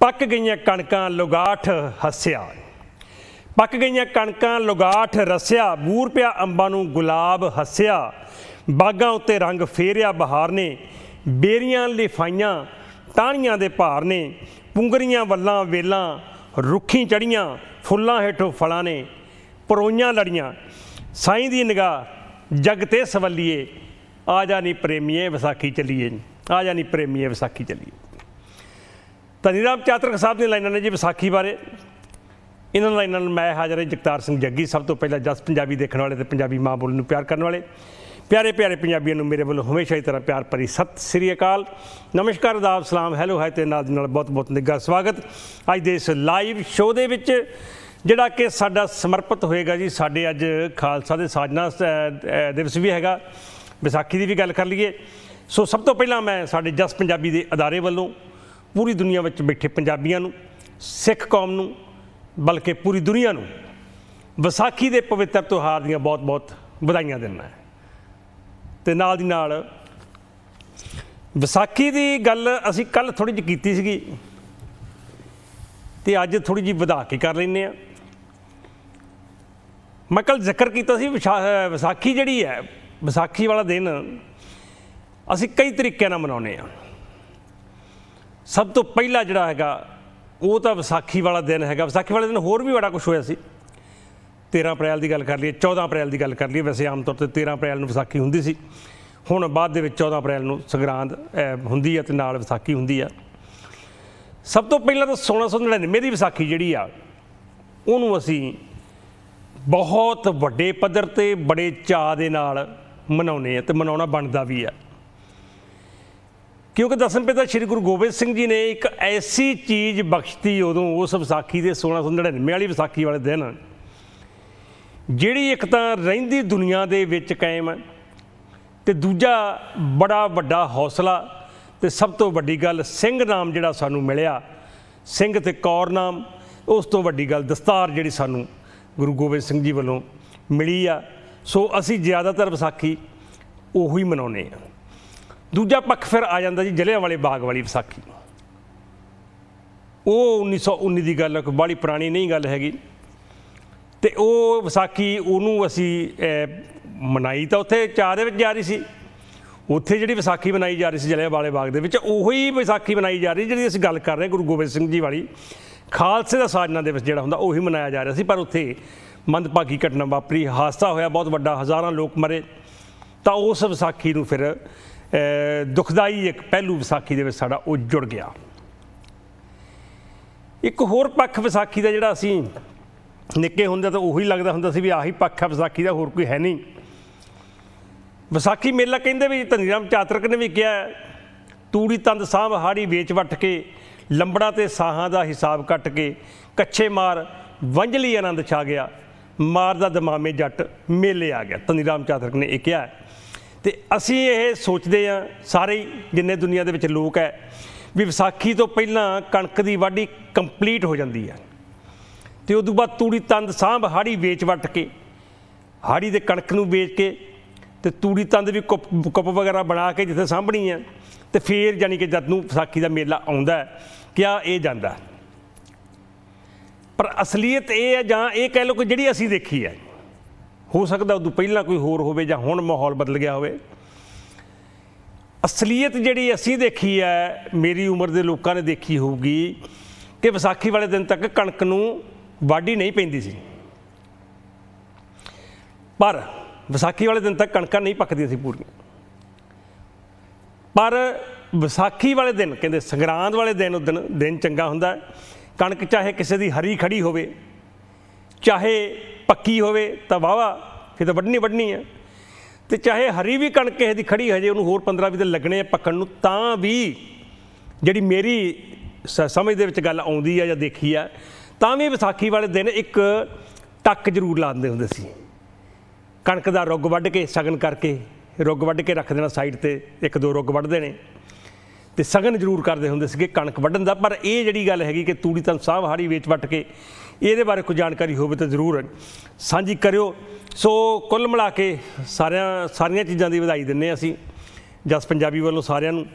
ਪੱਕ ਗਈਆਂ ਕਣਕਾਂ ਲੁਗਾਠ ਹੱਸਿਆ। ਪੱਕ ਗਈਆਂ ਕਣਕਾਂ ਲੁਗਾਠ ਰਸਿਆ, ਬੂਰ ਪਿਆ ਅੰਬਾਂ ਨੂੰ ਗੁਲਾਬ ਹੱਸਿਆ। ਬਾਗਾਂ ਉੱਤੇ ਰੰਗ ਫੇਰਿਆ ਬਹਾਰ ਨੇ, ਬੇਰੀਆਂ ਲਿਫਾਈਆਂ ਟਾਹਣੀਆਂ ਦੇ ਭਾਰ ਨੇ, ਪੁੰਗਰੀਆਂ ਵੱਲਾਂ ਵੇਲਾਂ ਰੁੱਖੀ ਚੜੀਆਂ ਫੁੱਲਾਂ ਹੇਠੋਂ ਫਲਾਂ ਨੇ, ਪਰੋਈਆਂ ਲੜੀਆਂ। ਸਾਈਂ ਦੀ ਨਿਗਾਹ, ਜਗ ਤੇ ਸਵੱਲੀਏ, ਆ ਜਾ ਨੀ ਪ੍ਰੇਮੀਏ ਵਿਸਾਖੀ ਚੱਲੀਏ। ਆ ਜਾ ਨੀ ਪ੍ਰੇਮੀਏ ਵਿਸਾਖੀ ਚੱਲੀਏ। ਧਨੀ ਰਾਮ ਚਾਤਰਕ ਸਾਹਿਬ ਦੀਆਂ ਲਾਈਨਾਂ ਨੇ ਜੀ ਵਿਸਾਖੀ ਬਾਰੇ। ਇਹਨਾਂ ਲਾਈਨਾਂ ਨਾਲ ਮੈਂ ਹਾਜ਼ਰ ਹਾਂ ਜਗਤਾਰ ਸਿੰਘ ਜੱਗੀ ਸਭ ਤੋਂ ਪਹਿਲਾਂ ਜਸ ਪੰਜਾਬੀ ਦੇਖਣ ਵਾਲੇ ਤੇ ਪੰਜਾਬੀ ਮਾਂ ਬੋਲੀ ਨੂੰ ਪਿਆਰ ਕਰਨ ਵਾਲੇ। ਪਿਆਰੇ ਪਿਆਰੇ ਪੰਜਾਬੀਆਂ ਨੂੰ ਮੇਰੇ ਵੱਲੋਂ ਹਮੇਸ਼ਾ ਹੀ ਤਰ੍ਹਾਂ ਪਿਆਰ ਭਰੀ ਸਤਿ ਸ੍ਰੀ ਅਕਾਲ। ਨਮਸਕਾਰ ਆਦਾਬ ਸਲਾਮ, ਹੈਲੋ ਹੈ ਤੇ ਨਾਲ ਦੀ ਨਾਲ ਬਹੁਤ ਬਹੁਤ ਨਿੱਘਾ ਸਵਾਗਤ। ਅੱਜ ਦੇ ਇਸ ਲਾਈਵ ਸ਼ੋਅ ਦੇ ਵਿੱਚ ਜਿਹੜਾ ਕਿ ਸਾਡਾ ਸਮਰਪਿਤ ਹੋਏਗਾ ਜੀ, ਸਾਡੇ ਅੱਜ ਖਾਲਸਾ ਦੇ ਸਾਜਨਾ ਦਿਵਸ ਵੀ ਹੈਗਾ। ਵਿਸਾਖੀ ਦੀ ਵੀ ਗੱਲ ਕਰ ਲਈਏ। ਸੋ ਸਭ ਤੋਂ ਪਹਿਲਾਂ ਮੈਂ ਸਾਡੇ ਜਸ ਪੰਜਾਬੀ ਦੇ ਅਦਾਰੇ ਵੱਲੋਂ ਪੂਰੀ ਦੁਨੀਆ ਵਿੱਚ ਬੈਠੇ ਪੰਜਾਬੀਆਂ ਨੂੰ, ਸਿੱਖ ਕੌਮ ਨੂੰ, ਬਲਕਿ ਪੂਰੀ ਦੁਨੀਆ ਨੂੰ, ਵਿਸਾਖੀ ਦੇ ਪਵਿੱਤਰ ਤਿਉਹਾਰ ਦੀਆਂ ਬਹੁਤ-ਬਹੁਤ ਵਧਾਈਆਂ ਦਿੰਦਾ ਹੈ। ਤੇ ਨਾਲ ਦੀ ਨਾਲ ਵਿਸਾਖੀ ਦੀ ਗੱਲ ਅਸੀਂ ਕੱਲ ਥੋੜੀ ਜਿਹੀ ਕੀਤੀ ਸੀਗੀ, ਤੇ ਅੱਜ ਥੋੜੀ ਜਿਹੀ ਵਧਾ ਕੇ ਕਰ ਲੈਨੇ ਆ ਮੈਂ ਕੱਲ ਜ਼ਿਕਰ ਕੀਤਾ ਸੀ ਵਿਸ਼ਾ- ਵਿਸਾਖੀ ਜਿਹੜੀ ਹੈ, ਵਿਸਾਖੀ ਵਾਲਾ ਦਿਨ ਅਸੀਂ ਕਈ ਤਰੀਕਿਆਂ ਨਾਲ ਮਨਾਉਂਦੇ ਆ ਸਭ ਤੋਂ ਪਹਿਲਾ ਜਿਹੜਾ ਹੈਗਾ, ਉਹ ਤਾਂ ਵਿਸਾਖੀ ਵਾਲਾ ਦਿਨ ਹੈਗਾ। ਵਿਸਾਖੀ ਵਾਲੇ ਦਿਨ ਹੋਰ ਵੀ ਬੜਾ ਕੁਝ ਹੋਇਆ ਸੀ। 13 ਅਪ੍ਰੈਲ ਦੀ ਗੱਲ ਕਰ ਲਈਏ 14 ਅਪ੍ਰੈਲ ਦੀ ਗੱਲ ਕਰ ਲਈਏ। ਵੈਸੇ ਆਮ ਤੌਰ ਤੇ 13 ਅਪ੍ਰੈਲ ਨੂੰ ਵਿਸਾਖੀ ਹੁੰਦੀ ਸੀ। ਹੁਣ ਬਾਅਦ ਦੇ ਵਿੱਚ 14 ਅਪ੍ਰੈਲ ਨੂੰ ਸੰਗਰਾਂਦ ਹੁੰਦੀ ਹੈ ਤੇ ਨਾਲ ਵਿਸਾਖੀ ਹੁੰਦੀ ਆ। ਸਭ ਤੋਂ ਪਹਿਲਾਂ ਤਾਂ 1699 ਦੀ ਵਿਸਾਖੀ ਜਿਹੜੀ ਆ, ਉਹਨੂੰ ਅਸੀਂ ਬਹੁਤ ਵੱਡੇ ਪੱਧਰ ਤੇ ਬੜੇ ਚਾਅ ਦੇ ਨਾਲ ਮਨਾਉਂਦੇ ਆ ਤੇ ਮਨਾਉਣਾ ਬਣਦਾ ਵੀ ਆ। ਕਿਉਂਕਿ ਦਸਮ ਪਿਤਾ ਸ੍ਰੀ ਗੁਰੂ ਗੋਬਿੰਦ ਸਿੰਘ ਜੀ ਨੇ ਇੱਕ ਐਸੀ ਚੀਜ਼ ਬਖਸ਼ਤੀ ਉਦੋਂ ਉਸ ਵਿਸਾਖੀ ਦੇ 1699 ਵਾਲੀ ਵਿਸਾਖੀ ਵਾਲੇ ਦਿਨ। ਜਿਹੜੀ ਇੱਕ ਤਾਂ ਰਹਿੰਦੀ ਦੁਨੀਆ ਦੇ ਵਿੱਚ ਕਾਇਮ ਹੈ ਤੇ ਦੂਜਾ ਬੜਾ ਵੱਡਾ ਹੌਸਲਾ, ਤੇ ਸਭ ਤੋਂ ਵੱਡੀ ਗੱਲ ਸਿੰਘ ਨਾਮ ਜਿਹੜਾ ਸਾਨੂੰ ਮਿਲਿਆ। ਸਿੰਘ ਤੇ ਕੌਰ ਨਾਮ, ਉਸ ਤੋਂ ਵੱਡੀ ਗੱਲ ਦਸਤਾਰ ਜਿਹੜੀ ਸਾਨੂੰ ਗੁਰੂ ਗੋਬਿੰਦ ਸਿੰਘ ਜੀ ਵੱਲੋਂ ਮਿਲੀ ਆ। ਸੋ ਅਸੀਂ ਜ਼ਿਆਦਾਤਰ ਵਿਸਾਖੀ ਉਹੀ ਮਨਾਉਂਦੇ ਆ। ਦੂਜਾ ਪੱਖ ਫਿਰ ਆ ਜਾਂਦਾ ਜੀ ਜਲਿਆਂ ਵਾਲੇ ਬਾਗ ਵਾਲੀ ਵਿਸਾਖੀ। ਉਹ 1919 ਦੀ ਗੱਲ ਹੈ ਕੋਈ ਬਾਹਲੀ ਪੁਰਾਣੀ ਨਹੀਂ ਗੱਲ ਹੈਗੀ। ਤੇ ਉਹ ਵਿਸਾਖੀ ਉਹਨੂੰ ਅਸੀਂ ਮਨਾਈ ਤਾਂ ਉੱਥੇ ਚਾਹ ਦੇ ਵਿੱਚ ਜਾ ਰਹੀ ਸੀ। ਉੱਥੇ ਜਿਹੜੀ ਵਿਸਾਖੀ ਮਨਾਈ ਜਾ ਰਹੀ ਸੀ ਜਲਿਆਂ ਵਾਲੇ ਬਾਗ ਦੇ ਵਿੱਚ, ਉਹੀ ਵਿਸਾਖੀ ਮਨਾਈ ਜਾ ਰਹੀ ਜਿਹੜੀ ਅਸੀਂ ਗੱਲ ਕਰ ਰਹੇ ਗੁਰੂ ਗੋਬਿੰਦ ਸਿੰਘ ਜੀ ਵਾਲੀ। ਖਾਲਸੇ ਦਾ ਸਾਜਨਾ ਦੇ ਵਿੱਚ ਜਿਹੜਾ ਹੁੰਦਾ, ਉਹੀ ਮਨਾਇਆ ਜਾ ਰਿਹਾ ਸੀ, ਪਰ ਉੱਥੇ ਮੰਦਭਾਗੀ ਘਟਨਾ ਵਾਪਰੀ, ਹਾਦਸਾ ਹੋਇਆ, ਬਹੁਤ ਵੱਡਾ, ਹਜ਼ਾਰਾਂ ਲੋਕ ਮਰੇ। ਤਾਂ ਉਸ ਵਿਸਾਖੀ ਨੂੰ ਫਿਰ ਦੁਖਦਾਈ ਇੱਕ ਪਹਿਲੂ ਵਿਸਾਖੀ ਦੇ ਵਿੱਚ ਸਾਡਾ ਉਹ ਜੁੜ ਗਿਆ। ਇੱਕ ਹੋਰ ਪੱਖ ਵਿਸਾਖੀ ਦਾ ਜਿਹੜਾ ਅਸੀਂ ਨਿੱਕੇ ਹੁੰਦੇ ਤਾਂ ਉਹੀ ਲੱਗਦਾ ਹੁੰਦਾ ਸੀ ਵੀ ਆਹੀ ਪੱਖ ਆ ਵਿਸਾਖੀ ਦਾ, ਹੋਰ ਕੋਈ ਹੈ ਨਹੀਂ। ਵਿਸਾਖੀ ਮੇਲਾ ਕਹਿੰਦੇ ਵੀ ਧਨੀਰਾਮ ਚਾਤਰਕ ਨੇ ਵੀ ਕਿਹਾ, ਤੂੜੀ ਤੰਦ ਸਾਹ ਹਾੜੀ ਵੇਚ ਵੱਟ ਕੇ, ਲੰਬੜਾ ਤੇ ਸਾਹਾਂ ਦਾ ਹਿਸਾਬ ਕੱਟ ਕੇ, ਕੱਛੇ ਮਾਰ ਵੰਜਲੀ ਆਨੰਦ ਛਾ ਗਿਆ, ਮਾਰ ਦਾ ਦਮਾਮੇ ਜੱਟ ਮੇਲੇ ਆ ਗਿਆ। ਧਨੀਰਾਮ ਚਾਤਰਕ ਨੇ ਇਹ ਕਿਹਾ। ਤੇ ਅਸੀਂ ਇਹ ਸੋਚਦੇ ਆ ਸਾਰੇ ਹੀ, ਜਿੰਨੇ ਦੁਨੀਆ ਦੇ ਵਿੱਚ ਲੋਕ ਹੈ ਵੀ ਵਿਸਾਖੀ ਤੋਂ ਪਹਿਲਾਂ ਕਣਕ ਦੀ ਵਾਢੀ ਕੰਪਲੀਟ ਹੋ ਜਾਂਦੀ ਹੈ। ਤੇ ਉਦੋਂ ਬਾਅਦ ਤੂੜੀ ਤੰਦ ਸਾਂਭ ਹਾੜੀ ਵੇਚ ਵੱਟ ਕੇ ਹਾੜੀ ਦੇ ਕਣਕ ਨੂੰ ਵੇਚ ਕੇ ਤੇ ਤੂੜੀ ਤੰਦ ਵੀ ਕੁੱਪ ਕੁੱਪ ਵਗੈਰਾ ਬਣਾ ਕੇ ਜਿੱਥੇ ਸਾਂਭਣੀ ਹੈ ਤੇ ਫੇਰ ਯਾਨੀ ਕਿ ਜਦ ਨੂੰ ਵਿਸਾਖੀ ਦਾ ਮੇਲਾ ਆਉਂਦਾ ਕਿਆ ਇਹ ਜਾਂਦਾ ਪਰ ਅਸਲੀਅਤ ਇਹ ਹੈ ਜਾਂ ਇਹ ਕਹਿ ਲਓ ਕਿ ਜਿਹੜੀ ਅਸੀਂ ਦੇਖੀ ਹੈ ਹੋ ਸਕਦਾ ਉਦੋਂ ਪਹਿਲਾਂ ਕੋਈ ਹੋਰ ਹੋਵੇ ਜਾਂ ਹੁਣ ਮਾਹੌਲ ਬਦਲ ਗਿਆ ਹੋਵੇ। ਅਸਲੀਅਤ ਜਿਹੜੀ ਅਸੀਂ ਦੇਖੀ ਹੈ, ਮੇਰੀ ਉਮਰ ਦੇ ਲੋਕਾਂ ਨੇ ਦੇਖੀ ਹੋਊਗੀ ਕਿ ਵਿਸਾਖੀ ਵਾਲੇ ਦਿਨ ਤੱਕ ਕਣਕ ਨੂੰ ਵਾਢੀ ਨਹੀਂ ਪੈਂਦੀ ਸੀ। ਪਰ ਵਿਸਾਖੀ ਵਾਲੇ ਦਿਨ ਤੱਕ ਕਣਕਾਂ ਨਹੀਂ ਪੱਕਦੀਆਂ ਸੀ ਪੂਰੀਆਂ। ਪਰ ਵਿਸਾਖੀ ਵਾਲੇ ਦਿਨ, ਕਹਿੰਦੇ ਸੰਗਰਾਂਦ ਵਾਲੇ ਦਿਨ, ਉਹ ਦਿਨ ਦਿਨ ਚੰਗਾ ਹੁੰਦਾ। ਕਣਕ ਚਾਹੇ ਕਿਸੇ ਦੀ ਹਰੀ ਖੜੀ ਹੋਵੇ, ਚਾਹੇ ਪੱਕੀ ਹੋਵੇ ਤਾਂ ਵਾਵਾ ਫਿਰ ਤਾਂ ਵੱਢਣੀ ਵੱਢਣੀ ਹੈ ਤੇ ਚਾਹੇ ਹਰੀ ਵੀ ਕਣਕ ਕਿਸੇ ਦੀ ਖੜੀ ਹਜੇ ਉਹਨੂੰ ਹੋਰ 15 20 ਦਿਨ ਲੱਗਣੇ ਆ ਪੱਕਣ ਨੂੰ, ਤਾਂ ਵੀ ਜਿਹੜੀ ਮੇਰੀ ਸ- ਸਮਝ ਦੇ ਵਿੱਚ ਗੱਲ ਆਉਂਦੀ ਆ ਜਾਂ ਦੇਖੀ ਆ, ਤਾਂ ਵੀ ਵਿਸਾਖੀ ਵਾਲੇ ਦਿਨ ਇੱਕ ਟੱਕ ਜ਼ਰੂਰ ਲਾਉਂਦੇ ਹੁੰਦੇ ਸੀ। ਕਣਕ ਦਾ ਰੁੱਗ ਵੱਢ ਕੇ, ਸਗਨ ਕਰਕੇ, ਰੁੱਗ ਵੱਢ ਕੇ ਰੱਖ ਦੇਣਾ ਸਾਈਡ ਤੇ, ਇੱਕ ਦੋ ਰੁੱਗ ਵੱਢਦੇ ਨੇ ਤੇ ਸਗਨ ਜ਼ਰੂਰ ਕਰਦੇ ਹੁੰਦੇ ਸੀਗੇ ਕਣਕ ਵੱਢਣ ਦਾ, ਪਰ ਇਹ ਜਿਹੜੀ ਗੱਲ ਹੈਗੀ ਕਿ ਤੂੜੀ ਤਾਂ ਸਾਹ ਹਾੜੀ ਵੇਚ ਵੱਟ ਕੇ ਇਹਦੇ ਬਾਰੇ ਕੋਈ ਜਾਣਕਾਰੀ ਹੋਵੇ ਤਾਂ ਜ਼ਰੂਰ ਸਾਂਝੀ ਕਰਿਓ। ਸੋ ਕੁੱਲ ਮਿਲਾ ਕੇ ਸਾਰਿਆਂ ਸਾਰੀਆਂ ਚੀਜ਼ਾਂ ਦੀ ਵਧਾਈ ਦਿੰਨੇ ਅਸੀਂ ਜਸ ਪੰਜਾਬੀ ਵੱਲੋਂ ਸਾਰਿਆਂ ਨੂੰ।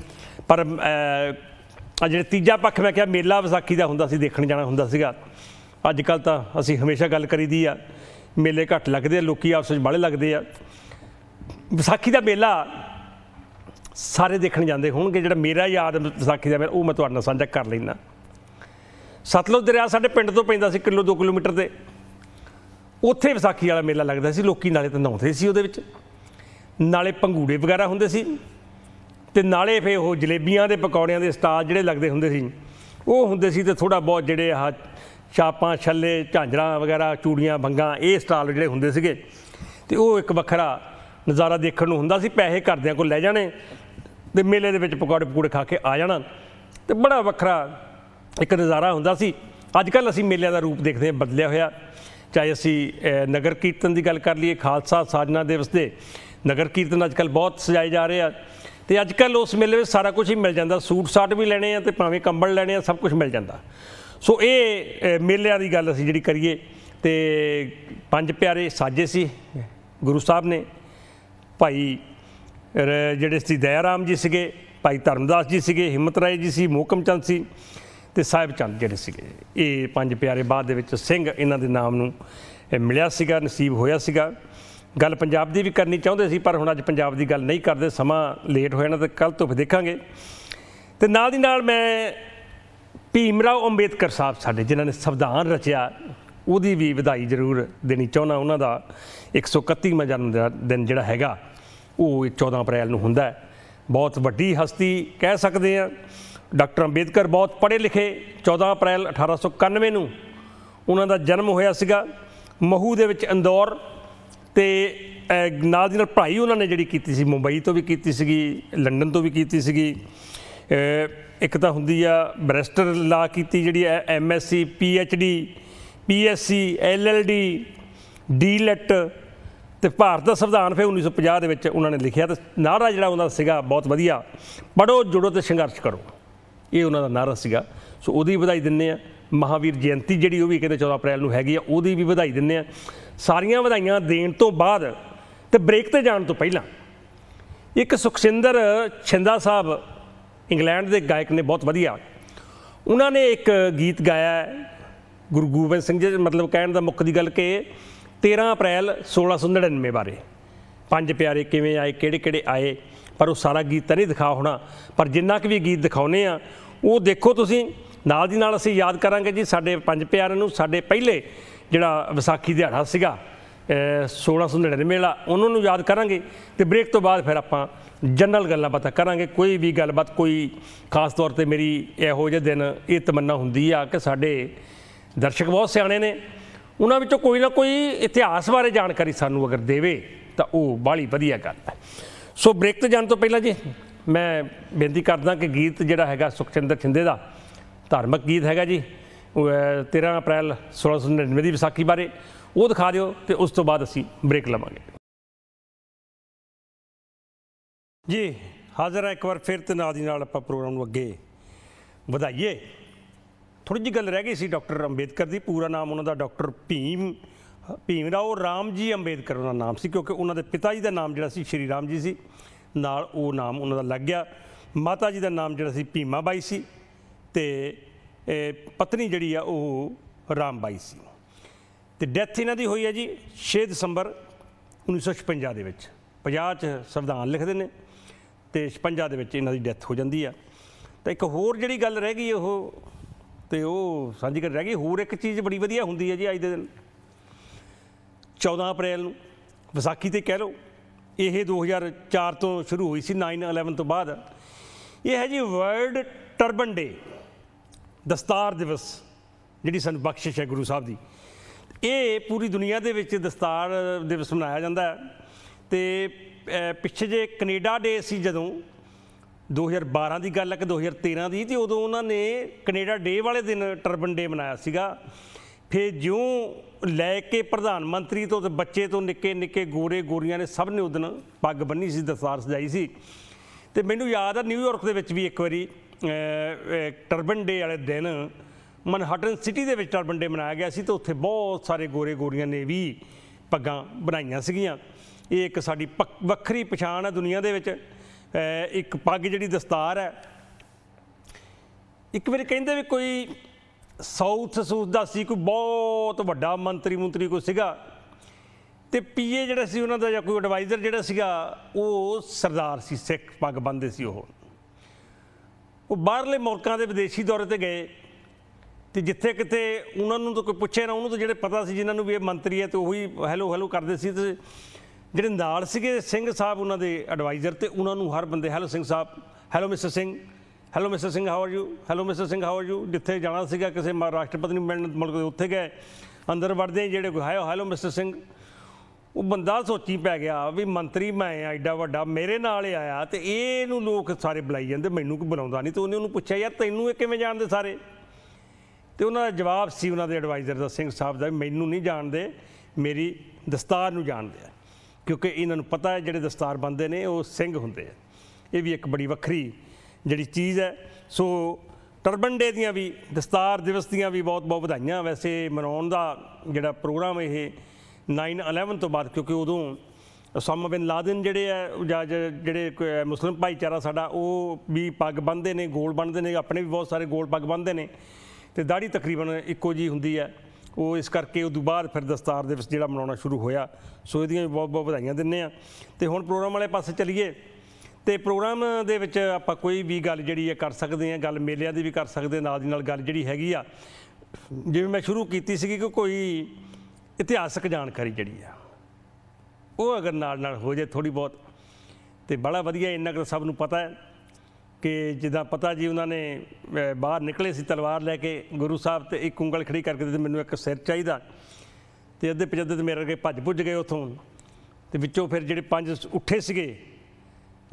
ਪਰ ਅਹ, ਆ ਜਿਹੜੇ ਤੀਜਾ ਪੱਖ ਮੈਂ ਕਿਹਾ ਮੇਲਾ ਵਿਸਾਖੀ ਦਾ ਹੁੰਦਾ ਸੀ ਦੇਖਣ ਜਾਣਾ ਹੁੰਦਾ ਸੀਗਾ। ਅੱਜ ਕੱਲ ਤਾਂ ਅਸੀਂ ਹਮੇਸ਼ਾ ਗੱਲ ਕਰੀਦੀ ਆ ਮੇਲੇ ਘੱਟ ਲੱਗਦੇ ਆ ਲੋਕੀ ਆਪਸ ਵਿੱਚ ਬਾਲੇ ਲੱਗਦੇ ਆ। ਵਿਸਾਖੀ ਦਾ ਮੇਲਾ ਸਾਰੇ ਦੇਖਣ ਜਾਂਦੇ ਹੋਣਗੇ ਜਿਹੜਾ ਮੇਰਾ ਯਾਦ ਵਿਸਾਖੀ ਦਾ ਮੇਲਾ ਉਹ ਮੈਂ ਤੁਹਾਡੇ ਨਾਲ ਸਾਂਝਾ ਕਰ ਲੈਣਾ ਸਤਲੁਜ ਦਰਿਆ ਸਾਡੇ ਪਿੰਡ ਤੋਂ ਪੈਂਦਾ ਸੀ ਕਿਲੋ 2 ਕਿਲੋਮੀਟਰ ਤੇ। ਉੱਥੇ ਵਿਸਾਖੀ ਵਾਲਾ ਮੇਲਾ ਲੱਗਦਾ ਸੀ, ਲੋਕੀ ਨਾਲੇ ਤਾਂ ਨਹਾਉਂਦੇ ਸੀ ਉਹਦੇ ਵਿੱਚ। ਨਾਲੇ ਪੰਗੂੜੇ ਵਗੈਰਾ ਹੁੰਦੇ ਸੀ ਤੇ ਨਾਲੇ ਫੇ ਉਹ ਜਲੇਬੀਆਂ ਦੇ ਪਕੌੜਿਆਂ ਦੇ ਸਟਾਲ ਜਿਹੜੇ ਲੱਗਦੇ ਹੁੰਦੇ ਸੀ, ਉਹ ਹੁੰਦੇ ਸੀ ਤੇ ਥੋੜਾ ਬਹੁਤ ਜਿਹੜੇ ਆਹ ਛਾਪਾਂ, ਛੱਲੇ, ਝਾਂਜਰਾਂ ਵਗੈਰਾ, ਚੂੜੀਆਂ ਭੰਗਾਂ ਇਹ ਸਟਾਲ ਜਿਹੜੇ ਹੁੰਦੇ ਸੀਗੇ ਤੇ ਉਹ ਇੱਕ ਵੱਖਰਾ ਨਜ਼ਾਰਾ ਦੇਖਣ ਨੂੰ ਹੁੰਦਾ ਸੀ, ਪੈਸੇ ਘਰਦਿਆਂ ਕੋਲ ਲੈ ਜਾਣੇ ਤੇ ਮੇਲੇ ਦੇ ਵਿੱਚ ਪਕੌੜੇ ਪਕੂੜੇ ਖਾ ਕੇ ਆ ਜਾਣਾ ਤੇ ਬੜਾ ਵੱਖਰਾ ਇੱਕ ਨਜ਼ਾਰਾ ਹੁੰਦਾ ਸੀ। ਅੱਜ ਕੱਲ ਅਸੀਂ ਮੇਲਿਆਂ ਦਾ ਰੂਪ ਦੇਖਦੇ ਹਾਂ, ਬਦਲਿਆ ਹੋਇਆ। ਚਾਹੇ ਅਸੀਂ ਨਗਰ ਕੀਰਤਨ ਦੀ ਗੱਲ ਕਰ ਲਈਏ, ਖਾਲਸਾ ਸਾਜਨਾ ਦਿਵਸ ਦੇ। ਨਗਰ ਕੀਰਤਨ ਅੱਜ ਕੱਲ ਬਹੁਤ ਸਜਾਏ ਜਾ ਰਹੇ ਆ। ਤੇ ਅੱਜ ਕੱਲ ਉਸ ਮੇਲੇ ਵਿੱਚ ਸਾਰਾ ਕੁਝ ਹੀ ਮਿਲ ਜਾਂਦਾ। ਸੂਟ ਸਾਟ ਵੀ ਲੈਣੇ ਆ ਤੇ ਭਾਵੇਂ ਕੰਬਲ ਲੈਣੇ ਆ, ਸਭ ਕੁਝ ਮਿਲ ਜਾਂਦਾ। ਸੋ ਇਹ ਮੇਲਿਆਂ ਦੀ ਗੱਲ ਅਸੀਂ ਜਿਹੜੀ ਕਰੀਏ, ਤੇ ਪੰਜ ਪਿਆਰੇ ਸਾਜੇ ਸੀ, ਗੁਰੂ ਸਾਹਿਬ ਨੇ। ਭਾਈ ਜਿਹੜੇ ਸੀ ਦਇਆ ਰਾਮ ਜੀ ਸੀਗੇ, ਭਾਈ ਧਰਮਦਾਸ ਜੀ ਸੀਗੇ, ਹਿੰਮਤ ਰਾਏ ਜੀ ਸੀ ਮੋਹਕਮ ਚੰਦ ਸੀ। ਤੇ ਸਾਹਿਬ ਚੰਦ ਜਿਹੜੇ ਸੀਗੇ। ਇਹ ਪੰਜ ਪਿਆਰੇ ਬਾਅਦ ਦੇ ਵਿੱਚ ਸਿੰਘ ਇਹਨਾਂ ਦੇ ਨਾਮ ਨੂੰ ਮਿਲਿਆ ਸੀਗਾ, ਨਸੀਬ ਹੋਇਆ ਸੀਗਾ। ਗੱਲ ਪੰਜਾਬ ਦੀ ਵੀ ਕਰਨੀ ਚਾਹੁੰਦੇ ਸੀ, ਪਰ ਹੁਣ ਅੱਜ ਪੰਜਾਬ ਦੀ ਗੱਲ ਨਹੀਂ ਕਰਦੇ, ਸਮਾਂ ਲੇਟ ਹੋਇਆ ਨਾ ਤੇ ਕੱਲ ਤੋਂ ਦੇਖਾਂਗੇ। ਤੇ ਨਾਲ ਦੀ ਨਾਲ ਮੈਂ ਭੀਮਰਾਓ ਅੰਬੇਦਕਰ ਸਾਹਿਬ ਸਾਡੇ, ਜਿਨ੍ਹਾਂ ਨੇ ਸੰਵਿਧਾਨ ਰਚਿਆ, ਉਹਦੀ ਵੀ ਵਧਾਈ ਜ਼ਰੂਰ ਦੇਣੀ ਚਾਹੁੰਦਾ, ਉਹਨਾਂ ਦਾ 131ਵਾਂ ਜਨਮ ਦਾ ਦਿਨ ਜਿਹੜਾ ਹੈਗਾ, ਉਹ 14 ਅਪ੍ਰੈਲ ਨੂੰ ਹੁੰਦਾ ਹੈ। ਬਹੁਤ ਵੱਡੀ ਹਸਤੀ ਕਹਿ ਸਕਦੇ ਆ ਡਾਕਟਰ ਅੰਬੇਦਕਰ ਬਹੁਤ ਪੜ੍ਹੇ ਲਿਖੇ 14 ਅਪ੍ਰੈਲ 1891 ਨੂੰ ਉਹਨਾਂ ਦਾ ਜਨਮ ਹੋਇਆ ਸੀਗਾ, ਮਹੂ ਦੇ ਵਿੱਚ ਇੰਦੌਰ ਤੇ ਨਾਲ ਦੀ ਨਾਲ ਪੜ੍ਹਾਈ ਉਹਨਾਂ ਨੇ ਜਿਹੜੀ ਕੀਤੀ ਸੀ, ਮੁੰਬਈ ਤੋਂ ਵੀ ਕੀਤੀ ਸੀਗੀ, ਲੰਡਨ ਤੋਂ ਵੀ ਕੀਤੀ ਸੀਗੀ ਇੱਕ ਤਾਂ ਹੁੰਦੀ ਆ ਬੈਰਿਸਟਰ ਲਾ ਕੀਤੀ ਜਿਹੜੀ ਹੈ MSc PhD PSC LLD DLitt ਤੇ ਭਾਰਤ ਦਾ ਸੰਵਿਧਾਨ ਫਿਰ 1950 ਦੇ ਵਿੱਚ ਉਹਨਾਂ ਨੇ ਲਿਖਿਆ ਤੇ ਨਾਰਾ ਜਿਹੜਾ ਉਹਨਾਂ ਦਾ ਸੀਗਾ ਬਹੁਤ ਵਧੀਆ ਪੜੋ ਜੁੜੋ ਤੇ ਸੰਘਰਸ਼ ਕਰੋ। ਇਹ ਉਹਨਾਂ ਦਾ ਨਾਰਾ ਸੀਗਾ। ਸੋ ਉਹਦੀ ਵਧਾਈ ਦਿੰਨੇ ਆ ਮਹਾਵੀਰ ਜਯੰਤੀ ਜਿਹੜੀ ਉਹ ਵੀ ਕਹਿੰਦੇ 14 ਅਪ੍ਰੈਲ ਨੂੰ ਹੈਗੀ ਆ, ਉਹਦੀ ਵੀ ਵਧਾਈ ਦਿੰਨੇ ਆ ਸਾਰੀਆਂ ਵਧਾਈਆਂ ਦੇਣ ਤੋਂ ਬਾਅਦ ਤੇ ਬ੍ਰੇਕ ਤੇ ਜਾਣ ਤੋਂ ਪਹਿਲਾਂ ਇੱਕ ਸੁਖਸਿੰਦਰ ਛਿੰਦਾ ਸਾਹਿਬ ਇੰਗਲੈਂਡ ਦੇ ਗਾਇਕ ਨੇ, ਬਹੁਤ ਵਧੀਆ। ਉਹਨਾਂ ਨੇ ਇੱਕ ਗੀਤ ਗਾਇਆ ਗੁਰੂ ਗੋਬਿੰਦ ਸਿੰਘ ਜੀ, ਮਤਲਬ ਕਹਿਣ ਦਾ ਮੁੱਖ ਦੀ ਗੱਲ ਕਿ 13 ਅਪ੍ਰੈਲ 1699 ਬਾਰੇ। ਪੰਜ ਪਿਆਰੇ ਕਿਵੇਂ ਆਏ ਕਿਹੜੇ ਕਿਹੜੇ ਆਏ, ਪਰ ਉਹ ਸਾਰਾ ਗੀਤ ਤਾਂ ਨਹੀਂ ਦਿਖਾ ਹੋਣਾ। ਪਰ ਜਿੰਨਾ ਕੁ ਵੀ ਗੀਤ ਦਿਖਾਉਨੇ ਆ ਉਹ ਦੇਖੋ ਤੁਸੀਂ, ਨਾਲ ਦੀ ਨਾਲ ਅਸੀਂ ਯਾਦ ਕਰਾਂਗੇ ਜੀ ਸਾਡੇ ਪੰਜ ਪਿਆਰਿਆਂ ਨੂੰ, ਸਾਡੇ ਪਹਿਲੇ ਜਿਹੜਾ ਵਿਸਾਖੀ ਦਿਹਾੜਾ ਸੀਗਾ, ਅਹ 1699 ਵਾਲਾ, ਉਹਨਾਂ ਨੂੰ ਯਾਦ ਕਰਾਂਗੇ ਤੇ ਬ੍ਰੇਕ ਤੋਂ ਬਾਅਦ ਫਿਰ ਆਪਾਂ ਜਨਰਲ ਗੱਲਾਂ ਬਾਤਾਂ ਕਰਾਂਗੇ। ਕੋਈ ਵੀ ਗੱਲਬਾਤ, ਕੋਈ ਖਾਸ ਤੌਰ ਤੇ ਮੇਰੀ ਇਹੋ ਜਿਹੇ ਦਿਨ ਇਹ ਤਮੰਨਾ ਹੁੰਦੀ ਆ ਕਿ ਸਾਡੇ ਦਰਸ਼ਕ ਬਹੁਤ ਸਿਆਣੇ ਨੇ। ਉਹਨਾਂ ਵਿੱਚੋਂ ਕੋਈ ਨਾ ਕੋਈ ਇਤਿਹਾਸ ਬਾਰੇ ਜਾਣਕਾਰੀ ਸਾਨੂੰ ਅਗਰ ਦੇਵੇ ਤਾਂ ਉਹ ਬਾਹਲੀ ਵਧੀਆ ਗੱਲ ਹੈ। ਸੋ ਬ੍ਰੇਕ ਤੇ ਜਾਣ ਤੋਂ ਪਹਿਲਾਂ ਜੀ ਮੈਂ ਬੇਨਤੀ ਕਰਦਾ ਕਿ ਗੀਤ ਜਿਹੜਾ ਹੈਗਾ ਸੁਖਚੰਦਰ ਛਿੰਦੇ ਦਾ, ਧਾਰਮਿਕ ਗੀਤ ਹੈਗਾ ਜੀ, ਉਹ ਹੈ 13 ਅਪ੍ਰੈਲ 1699 ਦੀ ਵਿਸਾਖੀ ਬਾਰੇ, ਉਹ ਦਿਖਾ ਦਿਓ ਤੇ ਉਸ ਤੋਂ ਬਾਅਦ ਅਸੀਂ ਬ੍ਰੇਕ ਲਵਾਂਗੇ। ਜੀ, ਹਾਜ਼ਰ ਹੈ ਇੱਕ ਵਾਰ ਫਿਰ ਤੇ ਨਾਲ ਦੀ ਨਾਲ ਆਪਾਂ ਪ੍ਰੋਗਰਾਮ ਨੂੰ ਅੱਗੇ ਵਧਾਈਏ। ਥੋੜੀ ਜਿਹੀ ਗੱਲ ਰਹਿ ਗਈ ਸੀ ਡਾਕਟਰ ਅੰਬੇਦਕਰ ਦੀ, ਪੂਰਾ ਨਾਮ ਉਹਨਾਂ ਦਾ ਡਾਕਟਰ ਭੀਮ ਭੀਮ ਰਾਓ ਰਾਮ ਜੀ ਅੰਬੇਦਕਰ ਉਹਨਾਂ ਦਾ ਨਾਮ ਸੀ, ਕਿਉਂਕਿ ਉਹਨਾਂ ਦੇ ਪਿਤਾ ਜੀ ਦਾ ਨਾਮ ਜਿਹੜਾ ਸੀ, ਸ਼੍ਰੀ ਰਾਮ ਜੀ ਸੀ। ਨਾਲ ਉਹ ਨਾਮ ਉਹਨਾਂ ਦਾ ਲੱਗ ਗਿਆ। ਮਾਤਾ ਜੀ ਦਾ ਨਾਮ ਜਿਹੜਾ ਸੀ ਭੀਮਾ ਬਾਈ ਸੀ ਤੇ ਪਤਨੀ ਜਿਹੜੀ ਆ ਉਹ ਰਾਮ ਬਾਈ ਸੀ। ਤੇ ਡੈਥ ਇਹਨਾਂ ਦੀ ਹੋਈ ਹੈ ਜੀ 6 ਦਸੰਬਰ 1956 ਦੇ ਵਿੱਚ। 50 ਚ ਸੰਵਿਧਾਨ ਲਿਖਦੇ ਨੇ ਤੇ 56 ਦੇ ਵਿੱਚ ਇਹਨਾਂ ਦੀ ਡੈਥ ਹੋ ਜਾਂਦੀ ਆ। ਤਾਂ ਇੱਕ ਹੋਰ ਜਿਹੜੀ ਗੱਲ ਰਹਿ ਗਈ ਉਹ ਤੇ ਉਹ ਸਾਂਝੀ ਕਰ ਰਹਿ ਗਈ, ਹੋਰ ਇੱਕ ਚੀਜ਼ ਬੜੀ ਵਧੀਆ ਹੁੰਦੀ ਹੈ ਜੀ ਅੱਜ ਦੇ ਦਿਨ। 14 ਅਪ੍ਰੈਲ ਨੂੰ ਵਿਸਾਖੀ ਤੇ ਕਹਿ ਲਓ ਇਹ 2004 ਤੋਂ ਸ਼ੁਰੂ ਹੋਈ ਸੀ 9/11 ਤੋਂ ਬਾਅਦ। ਇਹ ਹੈ ਜੀ ਵਰਲਡ ਟਰਬਨ ਡੇ, ਦਸਤਾਰ ਦਿਵਸ, ਜਿਹੜੀ ਸਾਨੂੰ ਬਖਸ਼ਿਸ਼ ਹੈ ਗੁਰੂ ਸਾਹਿਬ ਦੀ। ਇਹ ਪੂਰੀ ਦੁਨੀਆ ਦੇ ਵਿੱਚ ਦਸਤਾਰ ਦਿਵਸ ਮਨਾਇਆ ਜਾਂਦਾ ਹੈ। ਤੇ ਪਿੱਛੇ ਜੇ ਕੈਨੇਡਾ ਡੇ ਸੀ ਜਦੋਂ 2012 ਦੀ ਗੱਲ ਹੈ ਕਿ 2013 ਦੀ, ਤੇ ਉਦੋਂ ਉਹਨਾਂ ਨੇ ਕੈਨੇਡਾ ਡੇ ਵਾਲੇ ਦਿਨ ਟਰਬਨ ਡੇ ਮਨਾਇਆ ਸੀਗਾ। ਫਿਰ ਜਿਉਂ ਲੈ ਕੇ ਪ੍ਰਧਾਨ ਮੰਤਰੀ ਤੋਂ ਤੇ ਬੱਚੇ ਤੋਂ ਨਿੱਕੇ ਨਿੱਕੇ ਗੋਰੇ ਗੋਰੀਆਂ ਨੇ ਸਭ ਨੇ ਉਦੋਂ ਪੱਗ ਬੰਨੀ ਸੀ ਦਸਤਾਰ ਸਜਾਈ ਸੀ। ਤੇ ਮੈਨੂੰ ਯਾਦ ਆ ਨਿਊਯਾਰਕ ਦੇ ਵਿੱਚ ਵੀ ਇੱਕ ਵਾਰੀ ਟਰਬਨ ਡੇ ਵਾਲੇ ਦਿਨ ਮਨਹਟਨ ਸਿਟੀ ਦੇ ਵਿੱਚ ਟਰਬਨ ਡੇ ਮਨਾਇਆ ਗਿਆ ਸੀ ਤੇ ਉੱਥੇ ਬਹੁਤ ਸਾਰੇ ਗੋਰੇ ਗੋਰੀਆਂ ਨੇ ਵੀ ਪੱਗਾਂ ਬਣਾਈਆਂ ਸੀਗੀਆਂ। ਇਹ ਇੱਕ ਸਾਡੀ ਪੱਕ- ਵੱਖਰੀ ਪਛਾਣ ਹੈ ਦੁਨੀਆ ਦੇ ਵਿੱਚ। ਇੱਕ ਪੱਗ ਜਿਹੜੀ ਦਸਤਾਰ ਹੈ। ਇੱਕ ਵਾਰੀ ਕਹਿੰਦੇ ਵੀ ਕੋਈ ਸਾਊਥ ਸੂਥ ਦਾ ਸੀ, ਕੋਈ ਬਹੁਤ ਵੱਡਾ ਮੰਤਰੀ ਮੰਤਰੀ ਕੋਈ ਸੀਗਾ। ਤੇ ਪੀਏ ਜਿਹੜਾ ਸੀ, ਉਹਨਾਂ ਦਾ ਜਾਂ ਕੋਈ ਐਡਵਾਈਜ਼ਰ ਜਿਹੜਾ ਸੀਗਾ, ਉਹ ਸਰਦਾਰ ਸੀ, ਸਿੱਖ ਪੱਗ ਬੰਨਦੇ ਸੀ ਉਹ। ਉਹ ਬਾਹਰਲੇ ਮੁਲਕਾਂ ਦੇ ਵਿਦੇਸ਼ੀ ਦੌਰੇ ਤੇ ਗਏ। ਤੇ ਜਿੱਥੇ ਕਿਤੇ ਉਹਨਾਂ ਨੂੰ ਤਾਂ ਕੋਈ ਪੁੱਛੇ ਨਾ, ਉਹਨੂੰ ਤਾਂ ਜਿਹੜੇ ਪਤਾ ਸੀ ਜਿਨ੍ਹਾਂ ਨੂੰ ਵੀ ਇਹ ਮੰਤਰੀ ਹੈ, ਤੇ ਉਹੀ ਹੈਲੋ ਹੈਲੋ ਕਰਦੇ ਸੀ। ਤੇ ਜਿਹੜੇ ਨਾਲ ਸੀਗੇ ਸਿੰਘ ਸਾਹਿਬ, ਉਹਨਾਂ ਦੇ ਐਡਵਾਈਜ਼ਰ ਤੇ ਉਹਨਾਂ ਨੂੰ ਹਰ ਬੰਦੇ hello Singh Sahib hello mister Singh hello mister Singh how are you hello mister Singh how are you ਜਿੱਥੇ ਜਾਣਾ ਸੀਗਾ, ਕਿਸੇ ਮਾ- ਰਾਸ਼ਟਰਪਤੀ ਨੂੰ ਮਿਲਣ, ਮੁਲਕ ਦੇ ਉੱਥੇ ਗਏ। ਅੰਦਰ ਵੜਦੇ ਜਿਹੜੇ ਕੋਈ ਹਾਇਓ ਹੈਲੋ ਮਿਸਟਰ ਸਿੰਘ ਉਹ ਬੰਦਾ ਸੋਚੀ ਪੈ ਗਿਆ ਵੀ ਮੰਤਰੀ ਮੈਂ ਆ, ਐਡਾ ਵੱਡਾ, ਮੇਰੇ ਨਾਲ ਆਇਆ ਤੇ ਇਹਨੂੰ ਲੋਕ ਸਾਰੇ ਬੁਲਾਈ ਜਾਂਦੇ, ਮੈਨੂੰ ਕੋਈ ਬੁਲਾਉਂਦਾ ਨਹੀਂ। ਤੇ ਉਹਨੇ ਉਹਨੂੰ ਪੁੱਛਿਆ, ਯਾਰ, ਤੈਨੂੰ ਇਹ ਕਿਵੇਂ ਜਾਣਦੇ ਸਾਰੇ? ਤੇ ਉਹਨਾਂ ਦਾ ਜਵਾਬ ਸੀ ਉਹਨਾਂ ਦੇ ਐਡਵਾਈਜ਼ਰ ਦਾ ਸਿੰਘ ਸਾਹਿਬ ਦਾ, ਵੀ ਮੈਨੂੰ ਨਹੀਂ ਜਾਣਦੇ, ਮੇਰੀ ਦਸਤਾਰ ਨੂੰ ਜਾਣਦੇ ਆ। ਕਿਉਂਕਿ ਇਹਨਾਂ ਨੂੰ ਪਤਾ ਹੈ, ਜਿਹੜੇ ਦਸਤਾਰ ਬੰਦੇ ਨੇ, ਉਹ ਸਿੰਘ ਹੁੰਦੇ ਆ। ਇਹ ਵੀ ਇੱਕ ਬੜੀ ਵੱਖਰੀ ਜਿਹੜੀ ਚੀਜ਼ ਹੈ, ਸੋ ਟਰਬਨ ਡੇ ਦੀਆਂ ਵੀ, ਦਸਤਾਰ ਦਿਵਸ ਦੀਆਂ ਵੀ ਬਹੁਤ ਬਹੁਤ ਵਧਾਈਆਂ। ਵੈਸੇ ਮਨਾਉਣ ਦਾ ਜਿਹੜਾ ਪ੍ਰੋਗਰਾਮ ਇਹ 9/11 ਤੋਂ ਬਾਅਦ, ਕਿਉਂਕਿ ਉਦੋਂ ਉਸਾਮਾ ਬਿਨ ਲਾਦਨ ਜਿਹੜੇ ਆ ਜਾਂ ਜਿਹੜੇ ਕੋਈ ਮੁਸਲਿਮ ਭਾਈਚਾਰਾ ਸਾਡਾ, ਉਹ ਵੀ ਪੱਗ ਬੰਨ੍ਹਦੇ ਨੇ, ਗੋਲ ਬੰਨ੍ਹਦੇ ਨੇ, ਆਪਣੇ ਵੀ ਬਹੁਤ ਸਾਰੇ ਗੋਲ ਪੱਗ ਬੰਨ੍ਹਦੇ ਨੇ। ਤੇ ਦਾੜੀ ਤਕਰੀਬਨ ਇੱਕੋ ਜੀ ਹੁੰਦੀ ਹੈ। ਉਹ ਇਸ ਕਰਕੇ ਉਦੋਂ ਬਾਅਦ ਫਿਰ ਦਸਤਾਰ ਦਿਵਸ ਜਿਹੜਾ ਮਨਾਉਣਾ ਸ਼ੁਰੂ ਹੋਇਆ। ਸੋ ਇਹਦੀਆਂ ਵੀ ਬਹੁਤ ਬਹੁਤ ਵਧਾਈਆਂ ਦਿੰਨੇ ਆ ਤੇ ਹੁਣ ਪ੍ਰੋਗਰਾਮ ਵਾਲੇ ਪਾਸੇ ਚੱਲੀਏ। ਤੇ ਪ੍ਰੋਗਰਾਮ ਦੇ ਵਿੱਚ ਆਪਾਂ ਕੋਈ ਵੀ ਗੱਲ ਜਿਹੜੀ ਹੈ ਕਰ ਸਕਦੇ ਹਾਂ, ਗੱਲ ਮੇਲਿਆਂ ਦੀ ਵੀ ਕਰ ਸਕਦੇ ਨਾਲ ਦੀ ਨਾਲ ਗੱਲ ਜਿਹੜੀ ਹੈਗੀ ਆ। ਜਿਵੇਂ ਮੈਂ ਸ਼ੁਰੂ ਕੀਤੀ ਸੀਗੀ ਕਿ ਕੋਈ ਇਤਿਹਾਸਕ ਜਾਣਕਾਰੀ ਜਿਹੜੀ ਆ, ਉਹ ਅਗਰ ਨਾਲ ਨਾਲ ਹੋ ਜਾਏ ਥੋੜੀ ਬਹੁਤ, ਤੇ ਬੜਾ ਵਧੀਆ ਇੰਨਾ ਕੁ ਸਭ ਨੂੰ ਪਤਾ ਹੈ ਕਿ ਜਿੱਦਾਂ ਪਤਾ ਜੀ ਉਹਨਾਂ ਨੇ ਬਾਹਰ ਨਿਕਲੇ ਸੀ ਤਲਵਾਰ ਲੈ ਕੇ, ਗੁਰੂ ਸਾਹਿਬ ਤੇ ਇੱਕ ਉਂਗਲ ਖੜੀ ਕਰਕੇ ਤੇ ਮੈਨੂੰ ਇੱਕ ਸਿਰ ਚਾਹੀਦਾ। ਤੇ ਅੱਧੇ ਪਜੱਦੇ ਤੇ ਮੇਰੇ ਅੱਗੇ ਭੱਜ ਭੁੱਜ ਗਏ ਉਥੋਂ। ਤੇ ਵਿੱਚੋਂ ਫਿਰ ਜਿਹੜੇ ਪੰਜ ਉੱਠੇ ਸੀਗੇ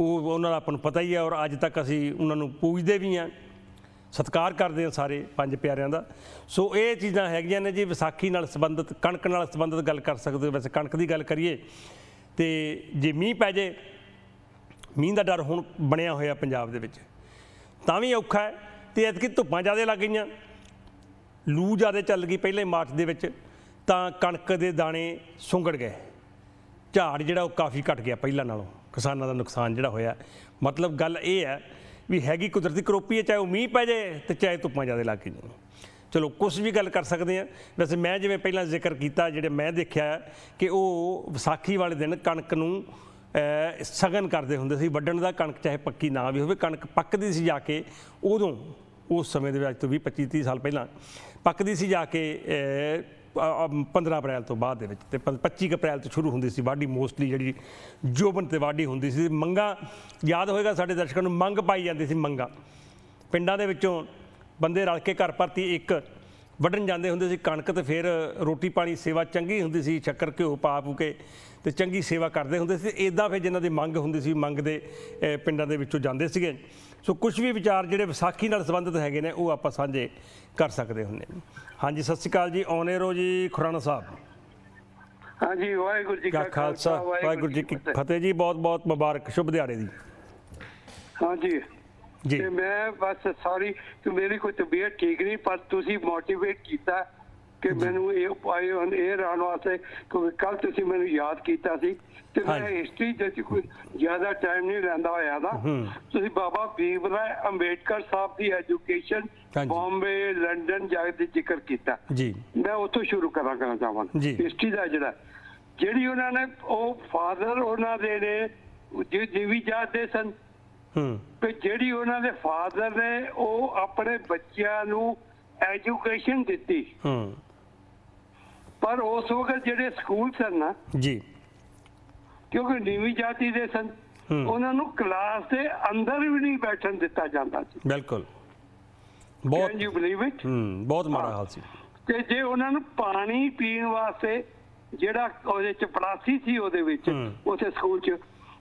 ਉਹ ਉਹਨਾਂ ਦਾ ਆਪਾਂ ਨੂੰ ਪਤਾ ਹੀ ਹੈ ਔਰ ਅੱਜ ਤੱਕ ਅਸੀਂ ਉਹਨਾਂ ਨੂੰ ਪੂਜਦੇ ਵੀ ਹਾਂ ਸਤਿਕਾਰ ਕਰਦੇ ਹਾਂ ਸਾਰੇ ਪੰਜ ਪਿਆਰਿਆਂ ਦਾ। ਸੋ ਇਹ ਚੀਜ਼ਾਂ ਹੈਗੀਆਂ ਨੇ ਜੀ, ਵਿਸਾਖੀ ਨਾਲ ਸੰਬੰਧਿਤ, ਕਣਕ ਨਾਲ ਸੰਬੰਧਿਤ ਗੱਲ ਕਰ ਸਕਦੇ ਹੋ। ਵੈਸੇ ਕਣਕ ਦੀ ਗੱਲ ਕਰੀਏ ਤੇ ਜੇ ਮੀਂਹ ਪੈ ਜੇ, ਮੀਂਹ ਦਾ ਡਰ ਹੁਣ ਬਣਿਆ ਹੋਇਆ ਪੰਜਾਬ ਦੇ ਵਿੱਚ, ਤਾਂ ਵੀ ਔਖਾ ਹੈ। ਤੇ ਐਤਕੀ ਧੁੱਪਾਂ ਜ਼ਿਆਦਾ ਲੱਗ ਗਈਆਂ, ਲੂ ਜ਼ਿਆਦਾ ਚੱਲ ਗਈ ਪਹਿਲੇ ਮਾਰਚ ਦੇ ਵਿੱਚ, ਤਾਂ ਕਣਕ ਦੇ ਦਾਣੇ ਸੁੰਗੜ ਗਏ। ਝਾੜ ਜਿਹੜਾ ਉਹ ਕਾਫੀ ਘਟ ਗਿਆ ਪਹਿਲਾਂ ਨਾਲੋਂ। ਕਿਸਾਨਾਂ ਦਾ ਨੁਕਸਾਨ ਜਿਹੜਾ ਹੋਇਆ। ਮਤਲਬ ਗੱਲ ਇਹ ਹੈ ਵੀ ਹੈਗੀ ਕੁਦਰਤੀ ਕਰੋਪੀ ਹੈ, ਚਾਹੇ ਉਹ ਮੀਂਹ ਪੈ ਜਾਏ ਤੇ ਚਾਹੇ ਧੁੱਪਾਂ ਜ਼ਿਆਦਾ ਲੱਗ ਜਾਣ ਚਲੋ ਕੁਝ ਵੀ ਗੱਲ ਕਰ ਸਕਦੇ ਆ ਵੈਸੇ ਮੈਂ ਜਿਵੇਂ ਪਹਿਲਾਂ ਜ਼ਿਕਰ ਕੀਤਾ, ਜਿਹੜੇ ਮੈਂ ਦੇਖਿਆ ਕਿ ਉਹ ਵਿਸਾਖੀ ਵਾਲੇ ਦਿਨ ਕਣਕ ਨੂੰ ਸਗਨ ਕਰਦੇ ਹੁੰਦੇ ਸੀ। ਵੱਢਣ ਦਾ ਕਣਕ ਚਾਹੇ ਪੱਕੀ ਨਾ ਵੀ ਹੋਵੇ, ਕਣਕ ਪੱਕਦੀ ਸੀ ਜਾ ਕੇ ਉਦੋਂ, ਉਸ ਸਮੇਂ ਦੇ ਵਿੱਚ ਤੋਂ 20 25 30 ਸਾਲ ਪਹਿਲਾਂ, ਪੱਕਦੀ ਸੀ ਜਾ ਕੇ 15 ਅਪ੍ਰੈਲ ਤੋਂ ਬਾਅਦ ਦੇ ਵਿੱਚ ਤੇ ਪ- 25 ਕੁ ਅਪ੍ਰੈਲ ਤੋਂ ਸ਼ੁਰੂ ਹੁੰਦੀ ਸੀ ਵਾਢੀ, ਮੋਸਟਲੀ ਜਿਹੜੀ ਜੋਬਨ ਤੇ ਵਾਢੀ ਹੁੰਦੀ ਸੀ। ਮੰਗਾ, ਯਾਦ ਹੋਏਗਾ ਸਾਡੇ ਦਰਸ਼ਕਾਂ ਨੂੰ, ਮੰਗ ਪਾਈ ਜਾਂਦੀ ਸੀ ਮੰਗਾ। ਪਿੰਡਾਂ ਦੇ ਵਿੱਚੋਂ ਬੰਦੇ ਰਲ ਕੇ ਘਰ ਭਰਤੀ ਇੱਕ, ਵੱਢਣ ਜਾਂਦੇ ਹੁੰਦੇ ਸੀ ਕਣਕ ਤੇ ਫਿਰ ਰੋਟੀ ਪਾਣੀ, ਸੇਵਾ ਚੰਗੀ ਹੁੰਦੀ ਸੀ, ਸ਼ੱਕਰ, ਘਿਓ ਪਾ ਪੂ ਕੇ ਤੇ ਚੰਗੀ ਸੇਵਾ ਕਰਦੇ ਹੁੰਦੇ ਸੀ। ਇਦਾਂ ਫਿਰ ਜਿਨ੍ਹਾਂ ਦੀ ਮੰਗ ਹੁੰਦੀ ਸੀ, ਮੰਗ ਦੇ ਪਿੰਡਾਂ ਦੇ ਵਿੱਚੋਂ ਜਾਂਦੇ ਸੀਗੇ। ਸੋ ਕੁਝ ਵੀ ਵਿਚਾਰ ਜਿਹੜੇ ਵਿਸਾਖੀ ਨਾਲ ਸੰਬੰਧਿਤ ਹੈਗੇ ਨੇ ਉਹ ਆਪਾਂ ਸਾਂਝੇ ਕਰ ਸਕਦੇ ਹੁੰਦੇ ਹਾਂ। ਹਾਂਜੀ ਸਤਿ ਸ਼੍ਰੀ ਅਕਾਲ ਜੀ ਔਨੇਰੋ ਜੀ ਖੁਰਾਣਾ ਸਾਹਿਬ। ਹਾਂਜੀ ਵਾਹਿਗੁਰੂ ਜੀ ਕਾ ਖਾਲਸਾ ਵਾਹਿਗੁਰੂ ਜੀ ਕੀ ਫਤਿਹ। ਜੀ ਬਹੁਤ ਬਹੁਤ ਮੁਬਾਰਕ ਸ਼ੁਭ ਦਿਹਾੜੇ ਦੀ ਹਾਂਜੀ। ਜੀ। ਮੈਂ ਬਸ ਸੌਰੀ ਕਿ ਮੇਰੀ ਕੋਈ ਤਬੀਅਤ ਠੀਕ ਨਹੀਂ ਪਰ ਤੁਸੀਂ ਮੋਟੀਵੇਟ ਕੀਤਾ ਕਿ ਮੈਨੂੰ ਇਹ ਪਾਏ ਹੁਣ ਇਹ ਰਹਿਣ ਵਾਸਤੇ ਕਿਉਂਕਿ ਕੱਲ ਤੁਸੀਂ ਮੈਨੂੰ ਯਾਦ ਕੀਤਾ ਸੀ ਤੇ ਮੈਂ। ਹਿਸਟਰੀ ਦੇ ਵਿੱਚ ਕੋਈ ਜ਼ਿਆਦਾ ਟਾਈਮ ਨਹੀਂ ਲੈਂਦਾ ਹੋਇਆ ਦਾ ਤੁਸੀਂ ਬਾਬਾ ਭੀਮ ਰਾਏ ਅੰਬੇਡਕਰ ਸਾਹਿਬ ਦੀ ਐਜੂਕੇਸ਼ਨ। ਬੰਬੇ ਲੰਡਨ ਜਾ ਕੇ ਜ਼ਿਕਰ ਕੀਤਾ। ਜੀ। ਮੈਂ ਉੱਥੋਂ ਸ਼ੁਰੂ ਕਰਾਂ ਕਰਨਾ ਚਾਹਾਂਗਾ। ਹਿਸਟਰੀ ਦਾ ਜਿਹੜਾ ਜਿਹੜੀ ਉਹਨਾਂ ਨੇ ਉਹ ਫਾਦਰ ਉਹਨਾਂ ਦੇ ਨੇ ਜੀ ਜੀਵੀ ਜਾਂਦੇ ਸਨ। ਹੂੰ। ਕਿ ਜਿਹੜੀ ਉਹਨਾਂ ਦੇ ਫਾਦਰ ਨੇ ਉਹ ਆਪਣੇ ਬੱਚਿਆਂ ਨੂੰ ਐਜੂਕੇਸ਼ਨ ਦਿੱਤੀ। ਹੂੰ। ਪਰ ਉਸ ਵਕਤ ਜਿਹੜੇ ਸਕੂਲ ਸਨ ਨਾ ਜੀ। ਕਿਉਂਕਿ ਨੀਵੀਂ ਜਾਤੀ ਦੇ ਸਨ। ਉਹਨਾਂ ਨੂੰ ਕਲਾਸ ਦੇ ਅੰਦਰ ਵੀ ਨਹੀਂ ਬੈਠਣ ਦਿੱਤਾ ਜਾਂਦਾ ਸੀ। ਬਿਲਕੁਲ। ਬਹੁਤ ਯੂ ਬਲੀਵ ਇਟ ਹੂੰ ਬਹੁਤ ਮਾੜਾ ਹਾਲ ਸੀ। ਤੇ ਜੇ ਉਹਨਾਂ ਨੂੰ ਪਾਣੀ ਪੀਣ ਵਾਸਤੇ ਜਿਹੜਾ ਉਹਦੇ ਚਪੜਾਸੀ ਸੀ ਉਹਦੇ ਵਿੱਚ। ਉਸੇ ਸਕੂਲ 'ਚ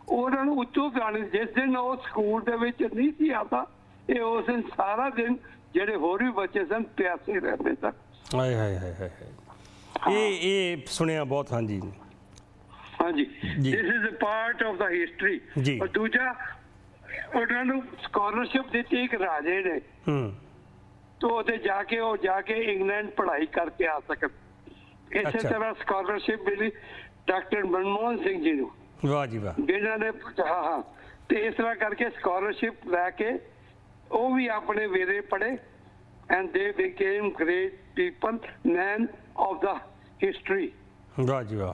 ਉਹਨਾਂ ਨੂੰ ਉੱਚੋਂ ਪਾਣੀ ਜਿਸ ਦਿਨ ਉਹ ਸਕੂਲ ਦੇ ਵਿੱਚ ਨਹੀਂ ਸੀ ਆਤਾ ਇਹ ਉਸ ਦਿਨ ਸਾਰਾ ਦਿਨ ਜਿਹੜੇ ਹੋਰ ਵੀ ਬੱਚੇ ਸਨ ਪਿਆਸੇ ਰਹਿੰਦੇ ਸਨ। ਹਾਏ ਹਾਏ ਹਾਏ ਹਾਏ। ਇਹ ਇਹ ਸੁਣਿਆ ਬਹੁਤ ਹਾਂਜੀ। ਹਾਂਜੀ। This is a part of the history. ਔਰ ਦੂਜਾ ਉਹਨਾਂ ਨੂੰ ਸਕਾਲਰਸ਼ਿਪ ਦਿੱਤੀ ਇੱਕ ਰਾਜੇ ਨੇ। ਹੂੰ। ਤੋਂ ਉਹਦੇ ਜਾ ਕੇ ਉਹ ਜਾ ਕੇ ਇੰਗਲੈਂਡ ਪੜ੍ਹਾਈ ਕਰਕੇ ਆ ਸਕਣ। ਇਸੇ। ਤਰ੍ਹਾਂ ਸਕਾਲਰਸ਼ਿਪ ਮਿਲੀ ਡਾਕਟਰ ਮਨਮੋਹਨ ਸਿੰਘ ਜੀ ਨੂੰ। ਵਾਹ ਜੀ ਵਾਹ। ਜਿਨ੍ਹਾਂ ਨੇ ਹਾਂ ਹਾਂ। ਤੇ ਇਸ ਤਰ੍ਹਾਂ ਕਰਕੇ ਸਕਾਲਰਸ਼ਿਪ ਲੈ ਕੇ ਉਹ ਵੀ ਆਪਣੇ ਵੇਲੇ ਪੜੇ ਐਂਡ ਦੇ became great people men of the history. ਵਾਹ ਜੀ ਵਾਹ।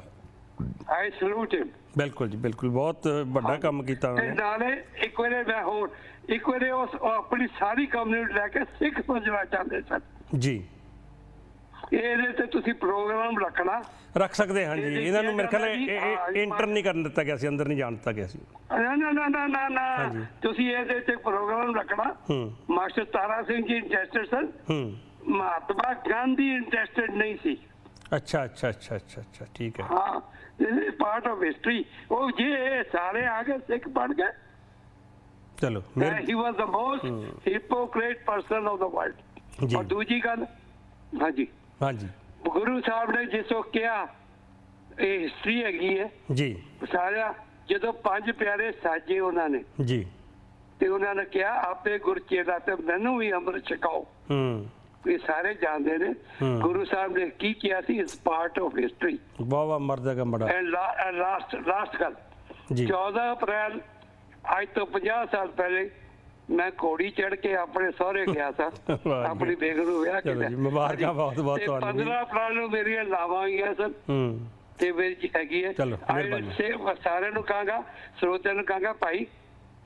I salute him. ਬਿਲਕੁਲ ਜੀ ਬਿਲਕੁਲ। ਬਹੁਤ ਵੱਡਾ ਕੰਮ ਕੀਤਾ ਉਹਨੇ। ਨਾਲੇ ਇੱਕ ਵੇਲੇ ਮੈਂ ਹੋਰ ਇੱਕ ਵੇਲੇ ਉਸ ਆਪਣੀ ਸਾਰੀ ਕਮਿਊਨਿਟੀ ਲੈ ਕੇ ਸਿੱਖ ਸਮਝਣਾ ਚਾਹੁੰਦੇ ਸਨ। ਜੀ। ਇਹਦੇ ਤੇ ਤੁਸੀਂ ਪ੍ਰੋਗਰਾਮ ਰੱਖਣਾ। ਰੱਖ ਸਕਦੇ ਹਾਂ ਜੀ। ਇਹ ਇਹਨਾਂ ਨੂੰ ਮੇਰੇ ਖਿਆਲ ਇੰਟਰ ਨਹੀਂ ਕਰਨ ਦਿੱਤਾ ਗਿਆ ਸੀ ਅੰਦਰ ਨਹੀਂ ਜਾਣ ਦਿੱਤਾ ਗਿਆ ਸੀ। ਨਾ ਨਾ ਨਾ ਨਾ ਨਾ। ਤੁਸੀਂ ਇਹਦੇ ਤੇ ਪ੍ਰੋਗਰਾਮ ਰੱਖਣਾ। ਮਾਸਟਰ ਤਾਰਾ ਸਿੰਘ ਜੀ ਇੰਟਰਸਟਡ ਸਨ। ਹੂੰ। ਮਹਾਤਮਾ ਗਾਂਧੀ ਇੰਟਰਸਟਡ ਨਹੀਂ ਸੀ। ਅੱਛਾ ਅੱਛਾ ਅੱਛਾ ਅੱਛਾ ਅੱਛਾ ਠੀਕ ਹੈ। ਹਾਂ this is part of history ਉਹ ਜੇ ਇਹ ਸਾਰੇ ਆ ਕੇ ਸਿੱਖ ਬਣ ਗਏ। ਚਲੋ he was the most hypocrite person of the world ਜੀ। ਦੂਜੀ ਗੱਲ ਹਾਂਜੀ। ਹਾਂਜੀ। ਗੁਰੂ ਸਾਹਿਬ ਨੇ ਜਿਸੋ ਕਿਹਾ ਇਹ ਹਿਸਟਰੀ ਹੈਗੀ ਹੈ। ਜੀ। ਸਾਰਿਆ ਜਦੋਂ ਪੰਜ ਪਿਆਰੇ ਸਾਜੇ ਉਹਨਾਂ ਨੇ ਜੀ। ਤੇ ਉਹਨਾਂ ਨੇ ਕਿਹਾ ਆਪੇ ਗੁਰਚੇਲਾ ਤੇ ਮੈਨੂੰ ਵੀ ਅੰਮ੍ਰਿਤ ਛਕਾਓ। ਹੂੰ। ਇਹ ਸਾਰੇ ਜਾਣਦੇ ਨੇ। ਗੁਰੂ ਸਾਹਿਬ ਨੇ ਕੀ ਕਿਹਾ ਸੀ? ਇਸ ਪਾਰਟ ਆਫ ਹਿਸਟਰੀ ਵਾਹ ਵਾਹ ਮਰਦਾ ਦਾ ਬੜਾ ਐਂਡ ਲਾਸਟ ਲਾਸਟ ਗੱਲ। ਜੀ। 14 ਅਪ੍ਰੈਲ ਅੱਜ ਤੋਂ 50 ਸਾਲ ਪਹਿਲੇ ਮੈਂ ਘੋੜੀ ਚੜ ਕੇ ਆਪਣੇ ਸਹੁਰੇ ਗਿਆ ਸਾਂ। ਆਪਣੀ ਬੇਗਮ ਨੂੰ ਵਿਆਹ ਕੀਤਾ ਜੀ, ਮੁਬਾਰਕਾਂ ਬਹੁਤ- ਬਹੁਤ ਤੁਹਾਨੂੰ ਵੀ। 15 ਅਪ੍ਰੈਲ ਨੂੰ ਮੇਰੀਆਂ ਲਾਵਾਂ ਆਈਆਂ ਸਨ। ਹੂੰ। ਤੇ ਮੇਰੀ ਜੀ ਹੈਗੀ ਹੈ। ਚਲੋ, ਮਿਹਰਬਾਨੀ। ਸਾਰਿਆਂ ਨੂੰ ਕਹਾਂਗਾ ਸਰੋਤਿਆਂ ਨੂੰ ਕਹਾਂਗਾ ਭਾਈ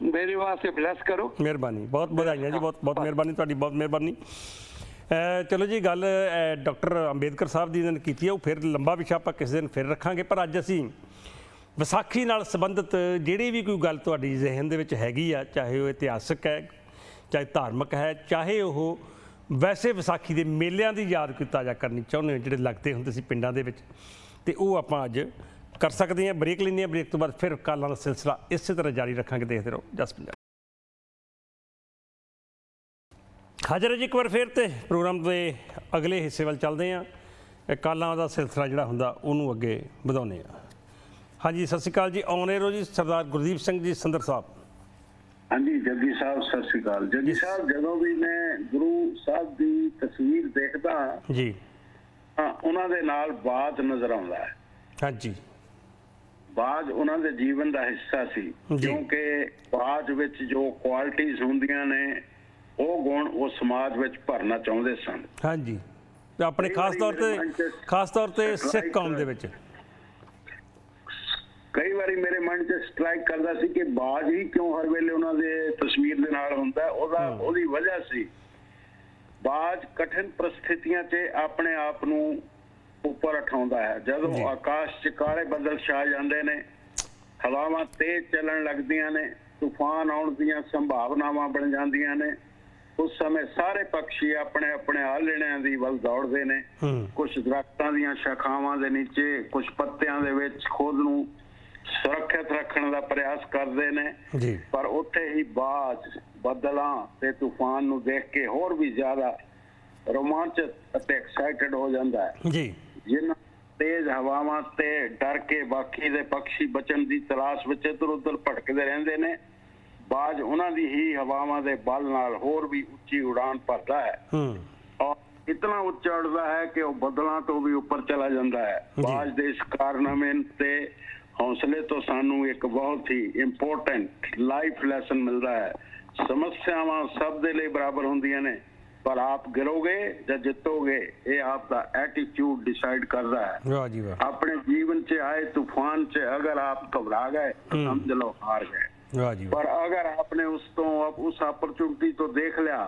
ਮੇਰੇ ਵਾਸਤੇ ਬਲੈਸ ਕਰੋ। ਮਿਹਰਬਾਨੀ। ਬਹੁਤ ਵਧਾਈਆਂ ਜੀ ਬਹੁਤ ਬਹੁਤ ਮਿਹਰਬਾਨੀ ਤੁਹਾਡੀ ਬਹੁਤ ਮਿਹਰਬਾਨੀ। ਚਲੋ ਜੀ, ਗੱਲ ਡਾਕਟਰ ਅੰਬੇਦਕਰ ਸਾਹਿਬ ਦੀ ਨੇ ਕੀਤੀ ਹੈ ਉਹ ਫਿਰ ਲੰਬਾ ਵਿਸ਼ਾ ਆਪਾਂ ਕਿਸੇ ਦਿਨ ਫਿਰ ਰੱਖਾਂਗੇ, ਪਰ ਅੱਜ ਅਸੀਂ ਵਿਸਾਖੀ ਨਾਲ ਸੰਬੰਧਿਤ ਜਿਹੜੀ ਵੀ ਕੋਈ ਗੱਲ ਤੁਹਾਡੀ ਜ਼ਿਹਨ ਦੇ ਵਿੱਚ ਹੈਗੀ ਆ, ਚਾਹੇ ਉਹ ਇਤਿਹਾਸਕ ਹੈ, ਚਾਹੇ ਧਾਰਮਿਕ ਹੈ, ਚਾਹੇ ਉਹ ਵੈਸੇ ਵਿਸਾਖੀ ਦੇ ਮੇਲਿਆਂ ਦੀ ਯਾਦ ਕੋਈ ਤਾਜ਼ਾ ਕਰਨੀ ਚਾਹੁੰਦੇ ਹੋ, ਜਿਹੜੇ ਲੱਗਦੇ ਹੁੰਦੇ ਸੀ ਪਿੰਡਾਂ ਦੇ ਵਿੱਚ, ਤੇ ਉਹ ਆਪਾਂ ਅੱਜ ਕਰ ਸਕਦੇ ਹਾਂ, ਬ੍ਰੇਕ ਲੈਂਦੇ ਹਾਂ, ਬ੍ਰੇਕ ਤੋਂ ਬਾਅਦ ਫਿਰ ਕਾਲਾਂ ਦਾ ਸਿਲਸਿਲਾ ਇਸੇ ਤਰ੍ਹਾਂ ਜਾਰੀ ਰੱਖਾਂਗੇ, ਦੇਖਦੇ ਰਹੋ, ਜਸ ਹਾਜ਼ਰ ਹੈ ਜੀ ਇੱਕ ਵਾਰ ਫਿਰ ਤੇ ਪ੍ਰੋਗਰਾਮ ਦੇ ਅਗਲੇ ਹਿੱਸੇ ਵੱਲ ਚੱਲਦੇ ਹਾਂ। ਇਹ ਕਾਲਾਂ ਦਾ ਸਿਲਸਿਲਾ ਜਿਹੜਾ ਹੁੰਦਾ ਉਹਨੂੰ ਅੱਗੇ ਵਧਾਉਂਦੇ ਹਾਂ। ਹਾਂਜੀ ਸਤਿ ਸ਼੍ਰੀ ਅਕਾਲ ਜੀ। ਔਨੇਰੋ ਜੀ ਸਰਦਾਰ ਗੁਰਦੀਪ ਸਿੰਘ ਜੀ ਸੰਦਰ ਸਾਹਿਬ। ਹਾਂਜੀ ਜੱਗੀ ਸਾਹਿਬ ਸਤਿ ਸ੍ਰੀ ਅਕਾਲ। ਜੱਗੀ ਸਾਹਿਬ ਜਦੋਂ ਵੀ ਮੈਂ ਗੁਰੂ ਸਾਹਿਬ ਦੀ ਤਸਵੀਰ ਦੇਖਦਾ ਹਾਂ, ਜੀ। ਤਾਂ ਉਹਨਾਂ ਦੇ ਨਾਲ ਬਾਤ ਨਜ਼ਰ ਆਉਂਦਾ ਹੈ। ਹਾਂਜੀ। ਬਾਜ ਉਹਨਾਂ ਦੇ ਜੀਵਨ ਦਾ ਹਿੱਸਾ ਸੀ। ਕਿਉਂਕਿ ਬਾਜ ਵਿੱਚ ਜੋ ਕੁਆਲਿਟੀਆਂ ਹੁੰਦੀਆਂ ਨੇ ਉਹ ਗੁਣ ਉਹ ਸਮਾਜ ਵਿੱਚ ਭਰਨਾ ਚਾਹੁੰਦੇ ਸਨ। ਹਾਂਜੀ। ਤੇ ਆਪਣੇ ਖਾਸ ਤੌਰ ਤੇ ਖਾਸ ਤੌਰ ਤੇ ਸਿੱਖ ਕੌਮ ਦੇ ਵਿੱਚ। ਕਈ ਵਾਰੀ ਮੇਰੇ ਮਨ 'ਚ ਸਟ੍ਰਾਈਕ ਕਰਦਾ ਸੀ ਕਿ ਬਾਜ ਹੀ ਕਿਉਂ ਹਰ ਵੇਲੇ ਉਹਨਾਂ ਦੇ ਤਸਵੀਰ ਦੇ ਨਾਲ ਹੁੰਦਾ? ਉਹਦਾ ਉਹਦੀ ਵਜ੍ਹਾ ਸੀ। ਬਾਜ ਕਠਿਨ ਪ੍ਰਸਥਿਤੀਆਂ 'ਚ ਆਪਣੇ ਆਪ ਨੂੰ ਉੱਪਰ ਉਠਾਉਂਦਾ ਹੈ। ਜਦੋਂ ਆਕਾਸ਼ 'ਚ ਕਾਲੇ ਬੱਦਲ ਛਾ ਜਾਂਦੇ ਨੇ ਹਵਾਵਾਂ ਤੇਜ਼ ਚੱਲਣ ਲੱਗਦੀਆਂ ਨੇ ਤੂਫਾਨ ਆਉਣ ਦੀਆਂ ਸੰਭਾਵਨਾਵਾਂ ਬਣ ਜਾਂਦੀਆਂ ਨੇ ਉਸ ਸਮੇਂ ਸਾਰੇ ਪੰਛੀ ਆਪਣੇ ਆਪਣੇ ਆਲਣਿਆਂ ਦੀ ਵੱਲ ਦੌੜਦੇ ਨੇ। ਕੁਝ ਦਰਖਤਾਂ ਦੀਆਂ ਸ਼ਾਖਾਵਾਂ ਦੇ ਨੀਚੇ ਕੁਝ ਪੱਤਿਆਂ ਦੇ ਵਿੱਚ ਖੁਦ ਨੂੰ ਸੁਰੱਖਿਅਤ ਰੱਖਣ ਦਾ ਪ੍ਰਯਾਸ ਕਰਦੇ ਨੇ। ਪਰ ਉੱਥੇ ਹੀ ਬਾਜ ਬੱਦਲਾਂ ਤੇ ਤੂਫਾਨ ਨੂੰ ਦੇਖ ਕੇ ਹੋਰ ਵੀ ਜ਼ਿਆਦਾ ਰੋਮਾਂਚਿਤ ਅਤੇ ਐਕਸਾਈਟਡ ਹੋ ਜਾਂਦਾ ਹੈ। ਜੀ। ਜਿਨ੍ਹਾਂ ਤੇਜ਼ ਹਵਾਵਾਂ ਤੇ ਡਰ ਕੇ ਬਾਕੀ ਦੇ ਪੰਛੀ ਬਚਣ ਦੀ ਤਲਾਸ਼ ਵਿੱਚ ਇੱਧਰ ਉੱਧਰ ਭਟਕਦੇ ਰਹਿੰਦੇ ਨੇ। ਬਾਜ ਉਹਨਾਂ ਦੀ ਹੀ ਹਵਾਵਾਂ ਦੇ ਬਲ ਨਾਲ ਹੋਰ ਵੀ ਉੱਚੀ ਉਡਾਨ ਭਰਦਾ ਹੈ। ਹੂਮ ਔਰ ਇਤਨਾ ਉੱਚਾ ਉੜਦਾ ਹੈ ਕਿ ਉਹ ਬੱਦਲਾਂ ਤੋਂ ਵੀ ਉੱਪਰ ਚਲਾ ਜਾਂਦਾ ਹੈ। ਬਾਜ ਦੇ ਇਸ ਕਾਰਨਾਮੇ ਤੇ ਹੌਸਲੇ ਤੋਂ ਸਾਨੂੰ ਇੱਕ ਬਹੁਤ ਹੀ ਇੰਪੋਰਟੈਂਟ ਲਾਈਫ ਲੈਸਨ ਮਿਲਦਾ ਹੈ। ਸਮੱਸਿਆਵਾਂ ਸਭ ਦੇ ਲਈ ਬਰਾਬਰ ਹੁੰਦੀਆਂ ਨੇ ਪਰ ਆਪ ਗਿਰੋਗੇ ਜਾਂ ਜਿੱਤੋਗੇ ਇਹ ਆਪ ਦਾ ਐਟੀਟਿਊਡ ਡਿਸਾਈਡ ਕਰਦਾ ਹੈ। ਵਾਹ ਜੀ ਵਾਹ। ਆਪਣੇ ਜੀਵਨ 'ਚ ਆਏ ਤੂਫਾਨ 'ਚ ਅਗਰ ਆਪ ਘਬਰਾ ਗਏ ਸਮਝ ਲਓ ਹਾਰ ਗਏ। हार गए ਵਾਹ ਜੀ ਵਾਹ पर अगर आपने उस तो अब उस अपॉर्चुनिटी तो देख लिया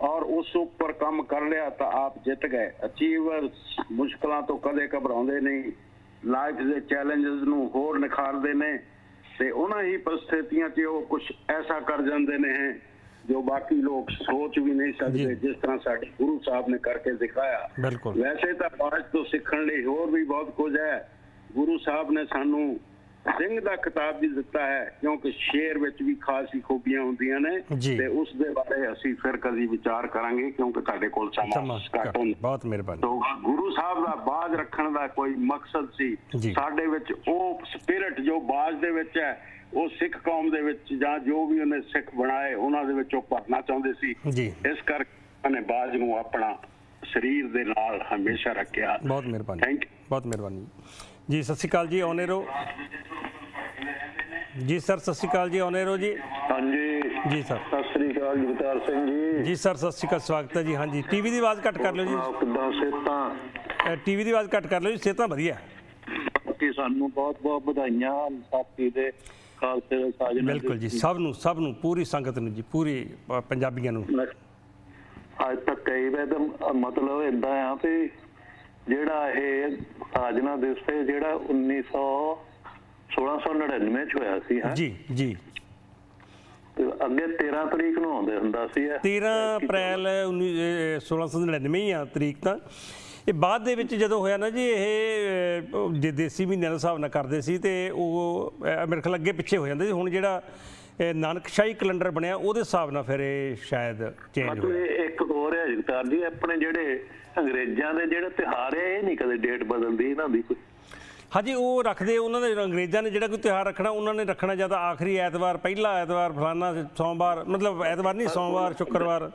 और उस ऊपर ਕੰਮ ਕਰ ਲਿਆ ਤਾਂ ਆਪ ਜਿੱਤ ਗਏ ਅਚੀਵਰਸ ਮੁਸ਼ਕਲਾਂ ਤੋਂ ਕਦੇ ਘਬਰਾਉਂਦੇ ਨਹੀਂ ਲਾਈਫ ਦੇ ਚੈਲੰਜਸ ਨੂੰ ਹੋਰ ਨਿਖਾਰਦੇ ਨੇ ਤੇ ਉਹਨਾਂ ਹੀ ਪਰਿਸਥਿਤੀਆਂ 'ਚ ਉਹ ਕੁਝ ਐਸਾ ਕਰ ਜਾਂਦੇ ਨੇ ਜੋ ਬਾਕੀ ਲੋਕ ਸੋਚ ਵੀ ਨਹੀਂ ਜੀ। ਸਕਦੇ ਜਿਸ ਤਰ੍ਹਾਂ ਸਾਡੇ ਗੁਰੂ ਸਾਹਿਬ ਨੇ ਕਰਕੇ ਦਿਖਾਇਆ ਬਿਲਕੁਲ ਵੈਸੇ ਤਾਂ ਬਾਜ ਤੋਂ ਸਿੱਖਣ ਲਈ ਹੋਰ ਵੀ ਬਹੁਤ ਕੁਝ ਹੈ ਗੁਰੂ ਸਾਹਿਬ ਨੇ ਸਾਨੂੰ ਸਿੰਘ ਦਾ ਖਿਤਾਬ ਵੀ ਦਿੱਤਾ ਹੈ ਕਿਉਂਕਿ ਸ਼ੇਰ ਵਿੱਚ ਵੀ ਖਾਸੀ ਖੂਬੀਆਂ ਹੁੰਦੀਆਂ ਨੇ। ਤੇ ਉਸ ਦੇ ਬਾਰੇ ਅਸੀਂ ਫਿਰ ਕਦੀ ਵਿਚਾਰ ਕਰਾਂਗੇ ਕਿਉਂਕਿ ਤੁਹਾਡੇ ਕੋਲ ਸਮਾਂ ਘੱਟ ਬਹੁਤ ਮਿਹਰਬਾਨੀ। ਤੋ ਗੁਰੂ ਸਾਹਿਬ ਦਾ ਬਾਜ ਰੱਖਣ ਦਾ ਕੋਈ ਮਕਸਦ ਸੀ। ਸਾਡੇ ਵਿੱਚ ਉਹ ਸਪਿਰਿਟ ਜੋ ਬਾਜ ਦੇ ਵਿੱਚ ਹੈ ਉਹ ਸਿੱਖ ਕੌਮ ਦੇ ਵਿੱਚ ਜਾਂ ਜੋ ਵੀ ਉਹਨੇ ਸਿੱਖ ਬਣਾਏ ਉਹਨਾਂ ਦੇ ਵਿੱਚ ਉਹ ਭਰਨਾ ਚਾਹੁੰਦੇ ਸੀ। ਇਸ ਕਰਕੇ ਉਹਨੇ ਬਾਜ ਨੂੰ ਆਪਣਾ ਸਰੀਰ ਦੇ ਨਾਲ ਹਮੇਸ਼ਾ ਰੱਖਿਆ। ਬਹੁਤ ਮਿਹਰਬਾਨੀ। ਥੈਂਕ ਯੂ ਬਹੁਤ ਮਿਹਰਬਾਨੀ। ਜੀ ਸਤਿ ਸ਼੍ਰੀ ਅਕਾਲ ਜੀ ਔਨੇਰੋ ਜੀ ਸਰ ਸਤਿ ਸ਼੍ਰੀ ਅਕਾਲ ਜੀ ਔਨੇਰੋ ਜੀ। ਹਾਂਜੀ। ਜੀ ਸਰ। ਸਤਿ ਸ੍ਰੀ ਅਕਾਲ ਜਗਤਾਰ ਸਿੰਘ ਜੀ। ਜੀ ਸਰ ਸਤਿ ਸ਼੍ਰੀ ਅਕਾਲ ਸਵਾਗਤ ਹੈ ਜੀ ਹਾਂਜੀ। ਟੀਵੀ ਦੀ ਆਵਾਜ਼ ਘੱਟ ਕਰ ਲਿਓ ਜੀ। ਕਿੱਦਾਂ ਸਿਹਤਾਂ? ਟੀਵੀ ਦੀ ਆਵਾਜ਼ ਘੱਟ ਕਰ ਲਿਓ ਜੀ ਸਿਹਤਾਂ ਵਧੀਆ। ਕਿ ਸਾਨੂੰ ਬਹੁਤ ਬਹੁਤ ਵਧਾਈਆਂ ਸਾਥੀ ਦੇ ਖਾਲਸੇ ਦੇ ਸਾਜਨ ਬਿਲਕੁਲ ਜੀ ਸਭ ਨੂੰ ਸਭ ਨੂੰ ਪੂਰੀ ਸੰਗਤ ਨੂੰ ਜੀ ਪੂਰੀ ਪੰਜਾਬੀਆਂ ਨੂੰ। ਅੱਜ ਤੱਕ ਕਈ ਵਾਰ ਤਾਂ ਮਤਲਬ ਇਦਾਂ ਆ ਵੀ ਜਿਹੜਾ ਇਹ ਸਾਜਨਾ ਦਿਵਸ ਹੈ ਜਿਹੜਾ 1900 1699 ਚ ਹੋਇਆ ਸੀ ਹਾਂ? ਜੀ ਜੀ। ਅੱਗੇ 13 ਤਰੀਕ ਨੂੰ ਆਉਂਦੇ ਹੁੰਦਾ ਸੀ ਇਹ। 13 ਅਪ੍ਰੈਲ 19 ਅ, 1699 ਹੀ ਆ ਤਰੀਕ ਤਾਂ। ਇਹ ਬਾਅਦ ਦੇ ਵਿੱਚ ਜਦੋਂ ਹੋਇਆ ਨਾ ਜੀ ਇਹ ਜੇ ਦੇਸੀ ਮਹੀਨਿਆਂ ਦੇ ਹਿਸਾਬ ਨਾਲ ਕਰਦੇ ਸੀ ਤੇ ਉਹ ਮੇਰੇ ਖਿਆਲ ਅੱਗੇ ਪਿੱਛੇ ਹੋ ਜਾਂਦੇ ਸੀ। ਹੁਣ ਜਿਹੜਾ ਨਾਨਕਸ਼ਾਹੀ ਕੈਲੰਡਰ ਬਣਿਆ ਉਹਦੇ ਹਿਸਾਬ ਨਾਲ ਫਿਰ ਇਹ ਸ਼ਾਇਦ ਚੇਂਜ ਮਤਲਬ ਹੋਇਆ। ਇਹ ਇੱਕ ਹੋਰ ਹੈ ਜਗਤਾਰ ਜੀ ਆਪਣੇ ਜਿਹੜੇ ਅੰਗਰੇਜ਼ਾਂ ਦੇ ਜਿਹੜੇ ਤਿਉਹਾਰ ਹੈ ਇਹ ਨਹੀਂ ਕਦੇ ਡੇਟ ਬਦਲਦੀ ਇਹਨਾਂ ਦੀ ਕੋਈ। ਹਾਂਜੀ ਉਹ ਰੱਖਦੇ ਉਹਨਾਂ ਦੇ ਅੰਗਰੇਜ਼ਾਂ ਨੇ ਜਿਹੜਾ ਕੋਈ ਤਿਉਹਾਰ ਰੱਖਣਾ ਉਹਨਾਂ ਨੇ ਰੱਖਣਾ ਜਾਂ ਤਾਂ ਆਖਰੀ ਐਤਵਾਰ ਪਹਿਲਾ ਐਤਵਾਰ ਫਲਾਨਾ ਸੋਮਵਾਰ ਮਤਲਬ ਐਤਵਾਰ ਨਹੀਂ ਸੋਮਵਾਰ ਸ਼ੁੱਕਰਵਾਰ।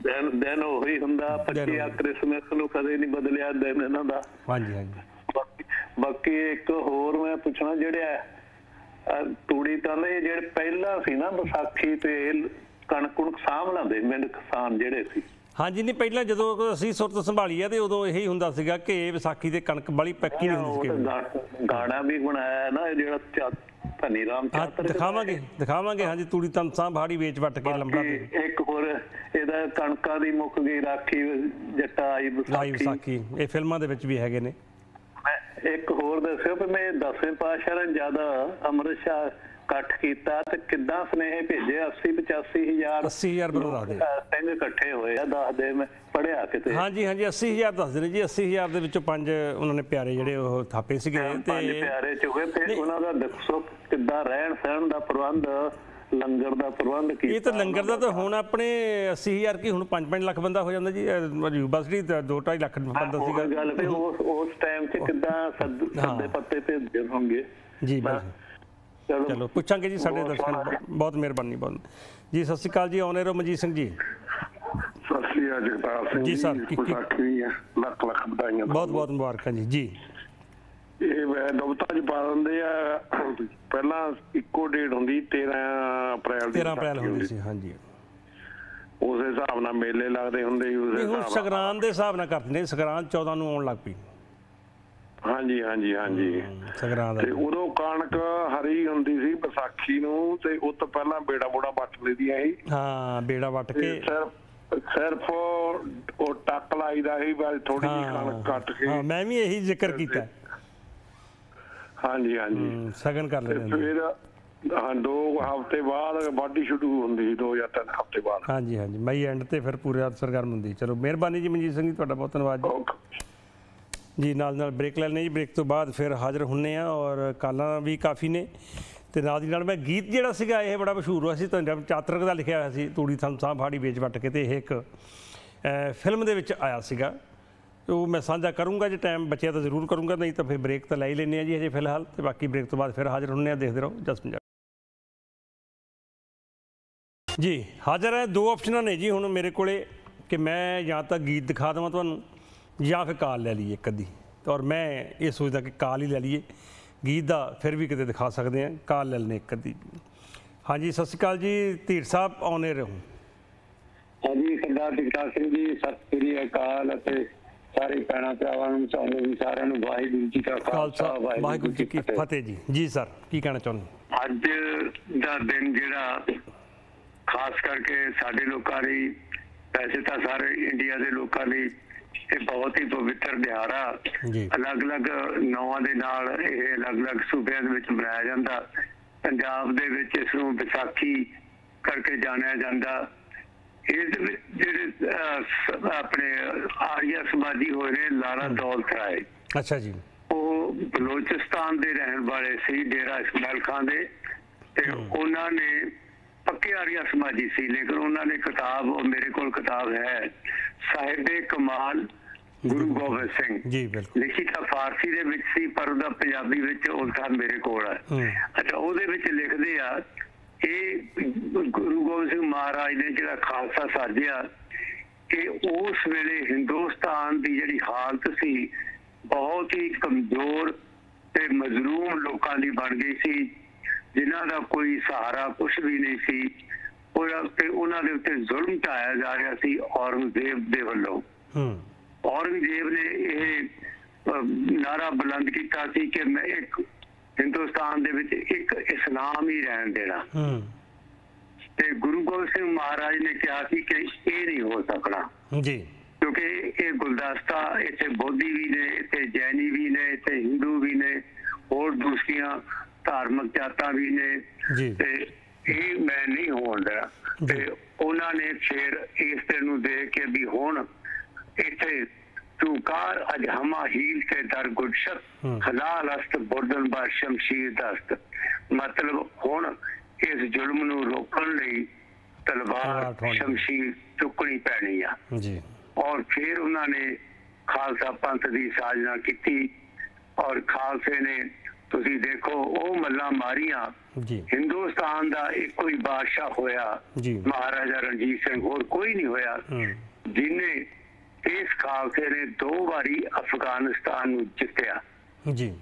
ਦਿਨ ਦਿਨ ਉਹੀ ਹੁੰਦਾ ਦਿਨ 25 ਕ੍ਰਿਸਮਸ ਨੂੰ ਕਦੇ ਨਹੀਂ ਬਦਲਿਆ ਦਿਨ ਇਹਨਾਂ ਦਾ। ਹਾਂਜੀ ਹਾਂਜੀ। ਬਾਕੀ ਇੱਕ ਹੋਰ ਮੈਂ ਪੁੱਛਣਾ ਜਿਹੜਾ ਤੂੜੀ ਤਲੇ ਜਿਹੜੇ ਪਹਿਲਾਂ ਸੀ ਨਾ ਵਿਸਾਖੀ ਤੇ ਕਣਕ ਕੁਣਕ ਸਾਂਭ ਲੈਂਦੇ ਮਿੰਟ ਕਿਸਾਨ ਜਿਹੜੇ ਸੀ। ਹਾਂਜੀ ਨਹੀਂ ਪਹਿਲਾਂ ਜਦੋਂ ਅਸੀਂ ਸੁਰਤ ਸੰਭਾਲੀ ਆ ਤੇ ਉਦੋਂ ਇਹੀ ਹੁੰਦਾ ਸੀਗਾ ਕਿ ਵਿਸਾਖੀ ਤੇ ਕਣਕ ਬੜੀ ਪੱਕੀ ਨਹੀਂ ਹੁੰਦੀ ਸੀ ਗਾਣਾ ਵੀ ਬਣਾਇਆ ਨਾ ਇਹ ਜਿਹੜਾ ਧਨੀ ਰਾਮ ਚਾਤਰ ਦਿਖਾਵਾਂਗੇ ਦਿਖਾਵਾਂਗੇ ਹਾਂਜੀ ਤੂੜੀ ਤਨ ਸਾਂ ਭਾੜੀ ਵੇਚ ਵੱਟ ਕੇ ਲੰਬਾ ਤੇ। ਇੱਕ ਹੋਰ ਇਹਦਾ ਕਣਕਾਂ ਦੀ ਮੁੱਕ ਗਈ ਰਾਖੀ ਜੱਟਾ ਆਈ ਵਿਸਾਖੀ। ਵਿਸਾਖੀ ਇਹ ਫਿਲਮਾਂ ਦੇ ਵਿੱਚ ਵੀ ਹੈਗੇ ਨੇ। ਮੈਂ ਇੱਕ ਹੋਰ ਦੱਸਿਓ ਕਿ ਮੈਂ 10ਵੇਂ ਪਾਤਸ਼ਾਹ ਨੇ ਜ਼ਿਆਦਾ ਅੰਮ੍ਰਿਤ ਸ਼ਾਹ ਇਕੱਠ ਕੀਤਾ ਤੇ ਕਿੱਦਾਂ ਸੁਨੇਹੇ ਭੇਜੇ? 80 85 ਹਜ਼ਾਰ 80000 ਬਰੋਦਾ ਦੇ। ਸਿੰਘ ਇਕੱਠੇ ਹੋਏ ਆ ਦੱਸਦੇ ਮੈਂ ਪੜਿਆ ਕਿਤੇ? ਹਾਂਜੀ ਹਾਂਜੀ 80000 ਦੱਸਦੇ ਨੇ ਜੀ। 80000 ਦੇ ਵਿੱਚੋਂ ਪੰਜ ਉਹਨਾਂ ਨੇ ਪਿਆਰੇ ਜਿਹੜੇ ਉਹ ਥਾਪੇ ਸੀਗੇ ਪੰਜ ਤੇ ਪਿਆਰੇ ਚ ਹੋਏ ਤੇ ਉਹਨਾਂ ਦਾ ਦੱਸੋ ਕਿੱਦਾਂ ਰਹਿਣ ਸਹਿਣ ਦਾ ਪ੍ਰਬੰਧ ਲੰਗਰ ਦਾ ਪ੍ਰਬੰਧ ਕੀਤਾ ਇਹ ਤਾਂ ਲੰਗਰ ਦਾ ਤਾਂ ਹੁਣ ਆਪਣੇ 80000 ਕੀ ਹੁਣ 5-5 ਲੱਖ ਬੰਦਾ ਹੋ ਜਾਂਦਾ ਜੀ। ਯੂਨੀਵਰਸਿਟੀ ਦਾ 2.5 ਲੱਖ ਬੰਦਾ ਸੀਗਾ। ਗੱਲ ਤੇ ਉਸ ਉਸ ਟਾਈਮ 'ਚ ਕਿੱਦਾਂ ਸੱਦੇ ਪੱਤੇ ਭੇਜਦੇ ਹੋਣਗੇ। ਜੀ ਬਸ। ਚਲੋ। ਪੁੱਛਾਂਗੇ ਜੀ ਸਾਡੇ ਦਰਸ਼ਕਾਂ। ਬਹੁਤ- ਮਿਹਰਬਾਨੀ ਬਹੁਤ। ਜੀ ਸਤਿ ਸ਼੍ਰੀ ਅਕਾਲ ਜੀ ਆਨਰ ਮਨਜੀਤ ਸਿੰਘ ਜੀ। ਸਤਿ ਸ੍ਰੀ ਅਕਾਲ ਜਗਤਾਰ ਸਿੰਘ ਜੀ ਸਰ, ਲੱਖ ਲੱਖ ਵਧਾਈਆਂ ਬਹੁਤ ਬਹੁਤ ਮੁਬਾਰਕਾਂ ਜੀ ਜੀ। ਇਹ ਦਬਤਾ ਚ ਪਾ ਦਿੰਦੇ ਆ। ਪਹਿਲਾਂ ਇੱਕੋ ਡੇਟ ਹੁੰਦੀ 13 ਅਪ੍ਰੈਲ ਦੀ 13 ਅਪ੍ਰੈਲ ਹੁੰਦੀ ਸੀ ਹਾਂਜੀ। ਉਸ ਹਿਸਾਬ ਨਾਲ ਮੇਲੇ ਲੱਗਦੇ ਹੁੰਦੇ ਸੀ ਉਸ ਹਿਸਾਬ ਨਾਲ। ਸੰਗਰਾਂਦ ਦੇ ਹਿਸਾਬ ਨਾਲ ਕਰਦੇ ਨੇ ਸੰਗਰਾਂਦ 14 ਨੂੰ ਆਉਣ ਲੱਗ ਪਈ। ਹਾਂਜੀ ਹਾਂਜੀ ਹਾਂਜੀ। ਸੰਗਰਾਂਦ ਤੇ ਉਦੋਂ ਕਣਕ ਹਰੀ ਹੁੰਦੀ ਸੀ ਵਿਸਾਖੀ ਨੂੰ ਤੇ ਉਹ ਤੋਂ ਪਹਿਲਾਂ ਬੇੜਾ ਬੋੜਾ ਵੱਟ ਲਈਦੀਆਂ ਸੀ। ਹਾਂ ਬੇੜਾ ਵੱਟ ਕੇ। ਸਿਰਫ ਉਹ ਟੱਕ ਲਾਈਦਾ ਸੀ ਬਸ ਥੋੜੀ ਜਿਹੀ ਕਣਕ ਕੱਟ ਕੇ। ਹਾਂ ਮੈਂ ਵੀ ਇਹੀ ਜ਼ਿਕਰ ਕੀਤਾ। ਹਾਂਜੀ ਹਾਂਜੀ। ਸਗਨ ਕਰ ਲੈਂਦੇ ਫਿਰ ਹਾਂ ਦੋ ਹਫ਼ਤੇ ਬਾਅਦ ਵਾਢੀ ਸ਼ੁਰੂ ਹੁੰਦੀ ਸੀ ਦੋ ਜਾਂ ਤਿੰਨ ਹਫ਼ਤੇ ਬਾਅਦ। ਹਾਂਜੀ ਹਾਂਜੀ। ਮਈ ਐਂਡ ਤੇ ਫਿਰ ਪੂਰੇ ਸਰਗਰਮ ਹੁੰਦੀ ਚਲੋ ਮਿਹਰਬਾਨੀ ਜੀ ਮਨਜੀਤ ਸਿੰਘ ਜੀ ਤੁਹਾਡਾ ਬਹੁਤ ਧੰਨਵਾਦ ਜੀ। ਓਕੇ। ਜੀ, ਨਾਲ ਨਾਲ ਬ੍ਰੇਕ ਲੈ ਲੈਣੇ ਜੀ। ਬ੍ਰੇਕ ਤੋਂ ਬਾਅਦ ਫਿਰ ਹਾਜ਼ਰ ਹੁੰਨੇ ਆ ਔਰ ਕਾਲਾਂ ਵੀ ਕਾਫੀ ਨੇ। ਤੇ ਨਾਲ ਦੀ ਨਾਲ ਮੈਂ ਗੀਤ ਜਿਹੜਾ ਸੀਗਾ, ਇਹ ਬੜਾ ਮਸ਼ਹੂਰ ਹੋਇਆ ਸੀ। ਤਾਂ ਚਾਤਰਕ ਦਾ ਲਿਖਿਆ ਹੋਇਆ ਸੀ। ਤੂੜੀ ਥੰਮ ਸਾਹ ਫਾੜੀ ਵੇਚ ਵੱਟ ਕੇ ਤੇ ਇਹ ਇੱਕ ਫਿਲਮ ਦੇ ਵਿੱਚ ਆਇਆ ਸੀਗਾ। ਉਹ ਮੈਂ ਸਾਂਝਾ ਕਰੂੰਗਾ ਜੇ ਟਾਈਮ ਬਚਿਆ ਤਾਂ ਜ਼ਰੂਰ ਕਰੂੰਗਾ, ਨਹੀਂ ਤਾਂ ਫਿਰ ਬ੍ਰੇਕ ਤਾਂ ਲੈ ਹੀ ਲੈਂਦੇ ਆ ਜੀ ਹਜੇ ਫਿਲਹਾਲ। ਤੇ ਬਾਕੀ ਬ੍ਰੇਕ ਤੋਂ ਬਾਅਦ ਫਿਰ ਹਾਜ਼ਰ ਹੁੰਨੇ ਆ ਦੇਖਦੇ ਰਹੋ। ਜਸ ਪੰਜਾਬ। ਜੀ, ਹਾਜ਼ਰ ਹੈ। ਦੋ ਆਪਸ਼ਨਾਂ ਨੇ ਜੀ ਹੁਣ ਮੇਰੇ ਕੋਲੇ ਕਿ ਮੈਂ ਜਾਂ ਤਾਂ ਗੀਤ ਦਿਖਾ ਦੇਵਾਂ ਤੁਹਾਨੂੰ। ਜਾਂ ਫਿਰ ਕਾਲ ਲੈ ਲਈਏ ਇੱਕ ਅੱਧੀ। ਔਰ ਮੈਂ ਇਹ ਸੋਚਦਾ ਕਿ ਕਾਲ ਹੀ ਲੈ ਲਈਏ। ਗੀਤ ਦਾ ਫਿਰ ਵੀ ਕਿਤੇ ਦਿਖਾ ਸਕਦੇ ਆ ਕਾਲ ਲੈ ਲੈਣੇ ਇੱਕ ਅੱਧੀ। ਹਾਂਜੀ ਸਤਿ ਸ਼੍ਰੀ ਅਕਾਲ ਜੀ ਧੀਰ ਸਾਹਿਬ ਆਉਨੇ ਰਹੋ। ਹਾਂਜੀ ਸਰਦਾਰ ਜਗਤਾਰ ਸਿੰਘ ਜੀ ਸਤਿ ਸ੍ਰੀ ਅਕਾਲ ਅਤੇ ਸਾਰੇ ਭੈਣਾਂ ਭਰਾਵਾਂ ਨੂੰ ਤੁਹਾਨੂੰ ਵੀ ਸਾਰਿਆਂ ਨੂੰ ਵਾਹਿਗੁਰੂ ਜੀ ਕਾ ਖਾਲਸਾ ਵਾਹਿਗੁਰੂ ਜੀ ਕੀ ਫਤਿਹ। ਜੀ। ਜੀ ਸਰ ਕੀ ਕਹਿਣਾ ਚਾਹੁੰਦੇ ਅੱਜ ਦਾ ਦਿਨ ਜਿਹੜਾ ਖਾਸ ਕਰਕੇ ਸਾਡੇ ਲੋਕਾਂ ਲਈ ਵੈਸੇ ਤਾਂ ਸਾਰੇ ਇੰਡੀਆ ਦੇ ਲੋਕਾਂ ਲਈ ਇਹ ਬਹੁਤ ਹੀ ਪਵਿੱਤਰ ਦਿਹਾੜਾ। ਅਲੱਗ-ਅਲੱਗ ਨੌਵਾਂ ਦੇ ਨਾਲ ਇਹ ਅਲੱਗ-ਅਲੱਗ ਸੂਬਿਆਂ ਦੇ ਵਿੱਚ ਮਨਾਇਆ ਜਾਂਦਾ। ਪੰਜਾਬ ਦੇ ਵਿੱਚ ਇਸ ਨੂੰ ਵਿਸਾਖੀ ਕਰਕੇ ਜਾਣਿਆ ਜਾਂਦਾ। ਇਸ ਜਿਹੜੇ ਆਪਣੇ ਆਰੀਆ ਸਮਾਜੀ ਹੋਏ ਨੇ ਲਾਲਾ ਦੌਲਤ ਰਾਏ। ਅੱਛਾ ਜੀ। ਉਹ ਬਲੋਚਿਸਤਾਨ ਦੇ ਰਹਿਣ ਵਾਲੇ ਸੀ ਡੇਰਾ ਇਸਮਾਇਲ ਖਾਨ ਦੇ। ਤੇ ਉਹਨਾਂ ਨੇ ਪੱਕੇ ਆਰੀਆ ਸਮਾਜੀ ਸੀ ਲੇਕਿਨ ਉਹਨਾਂ ਨੇ ਕਿਤਾਬ ਉਹ ਮੇਰੇ ਕੋਲ ਕਿਤਾਬ ਹੈ ਸਾਹਿਬ ਕਮਾਲ ਗੁਰੂ ਗੋਬਿੰਦ ਸਿੰਘ। ਜੀ ਬਿਲਕੁਲ। ਲਿਖੀ ਤਾਂ ਫਾਰਸੀ ਦੇ ਵਿੱਚ ਸੀ ਪਰ ਉਹਦਾ ਪੰਜਾਬੀ ਵਿੱਚ ਉਸਦਾ ਮੇਰੇ ਕੋਲ ਹੈ। ਹੂੰ। ਅੱਛਾ ਉਹਦੇ ਵਿੱਚ ਲਿਖਦੇ ਆ ਇਹ ਗੁਰੂ ਗੋਬਿੰਦ ਸਿੰਘ ਮਹਾਰਾਜ ਨੇ ਜਿਹੜਾ ਖਾਲਸਾ ਸਾਜਿਆ ਕਿ ਉਸ ਵੇਲੇ ਹਿੰਦੁਸਤਾਨ ਦੀ ਜਿਹੜੀ ਹਾਲਤ ਸੀ ਬਹੁਤ ਹੀ ਕਮਜ਼ੋਰ ਤੇ ਮਜ਼ਲੂਮ ਲੋਕਾਂ ਦੀ ਬਣ ਗਈ ਸੀ। ਜਿਨ੍ਹਾਂ ਦਾ ਕੋਈ ਸਹਾਰਾ ਕੁਝ ਵੀ ਨਹੀਂ ਸੀ ਉਹਨਾਂ ਦੇ ਉੱਤੇ ਜ਼ੁਲਮ ਢਾਇਆ ਜਾ ਰਿਹਾ ਸੀ ਔਰੰਗਜ਼ੇਬ ਦੇ ਵੱਲੋਂ। ਹੂੰ। ਔਰੰਗਜ਼ੇਬ ਨੇ ਇਹ ਨਾਰਾ ਬੁਲੰਦ ਕੀਤਾ ਸੀ ਕਿ ਮੈਂ ਇੱਕ ਹਿੰਦੁਸਤਾਨ ਦੇ ਵਿੱਚ ਇੱਕ ਇਸਲਾਮ ਹੀ ਰਹਿਣ ਦੇਣਾ। ਹੂੰ। ਤੇ ਗੁਰੂ ਗੋਬਿੰਦ ਸਿੰਘ ਮਹਾਰਾਜ ਨੇ ਕਿਹਾ ਸੀ ਕਿ ਇਹ ਨਹੀਂ ਹੋ ਸਕਣਾ। ਜੀ। ਕਿਉਂਕਿ ਇਹ ਗੁਲਦਸਤਾ ਇੱਥੇ ਬੋਧੀ ਵੀ ਨੇ ਇੱਥੇ ਜੈਨੀ ਵੀ ਨੇ ਇੱਥੇ ਹਿੰਦੂ ਵੀ ਨੇ ਹੋਰ ਦੂਸਰੀਆਂ ਧਾਰਮਿਕ ਜਾਤਾਂ ਵੀ ਨੇ ਤੇ ਇਹ ਮੈਂ ਨਹੀਂ ਹੋਣ ਦੇਣਾ ਤੇ ਉਹਨਾਂ ਨੇ ਫਿਰ ਇਸ ਤੇ ਨੂੰ ਦੇਖ ਕੇ ਵੀ ਹੁਣ ਇੱਥੇ ਤੂੰ ਕਾਰ ਅਜ ਹਮਾ ਹੀਲ ਤੇ ਦਰ ਗੁਰਸ਼ਤ। ਹਲਾਲ ਅਸਤ ਬੁਰਦਨ ਬਾ ਸ਼ਮਸ਼ੀਰ ਦਸਤ ਮਤਲਬ ਹੁਣ ਇਸ ਜ਼ੁਲਮ ਨੂੰ ਰੋਕਣ ਲਈ ਤਲਵਾਰ। ਸ਼ਮਸ਼ੀਰ ਚੁੱਕਣੀ ਪੈਣੀ ਆ। ਜੀ। ਔਰ ਫਿਰ ਉਹਨਾਂ ਨੇ ਖਾਲਸਾ ਪੰਥ ਦੀ ਸਾਜਨਾ ਕੀਤੀ ਔਰ ਖਾਲਸੇ ਨੇ ਤੁਸੀਂ ਦੇਖੋ ਉਹ ਮੱਲਾਂ ਮਾਰੀਆਂ। ਜੀ। ਹਿੰਦੁਸਤਾਨ ਦਾ ਇੱਕੋ ਹੀ ਬਾਦਸ਼ਾਹ ਹੋਇਆ। ਜੀ। ਮਹਾਰਾਜਾ ਰਣਜੀਤ ਸਿੰਘ ਹੋਰ ਕੋਈ ਨਹੀਂ ਹੋਇਆ। ਜਿਨੇ ਇਸ ਖਾਲਸੇ ਨੇ ਦੋ ਵਾਰੀ ਅਫਗਾਨਿਸਤਾਨ ਨੂੰ ਜਿੱਤਿਆ। ਜੀ।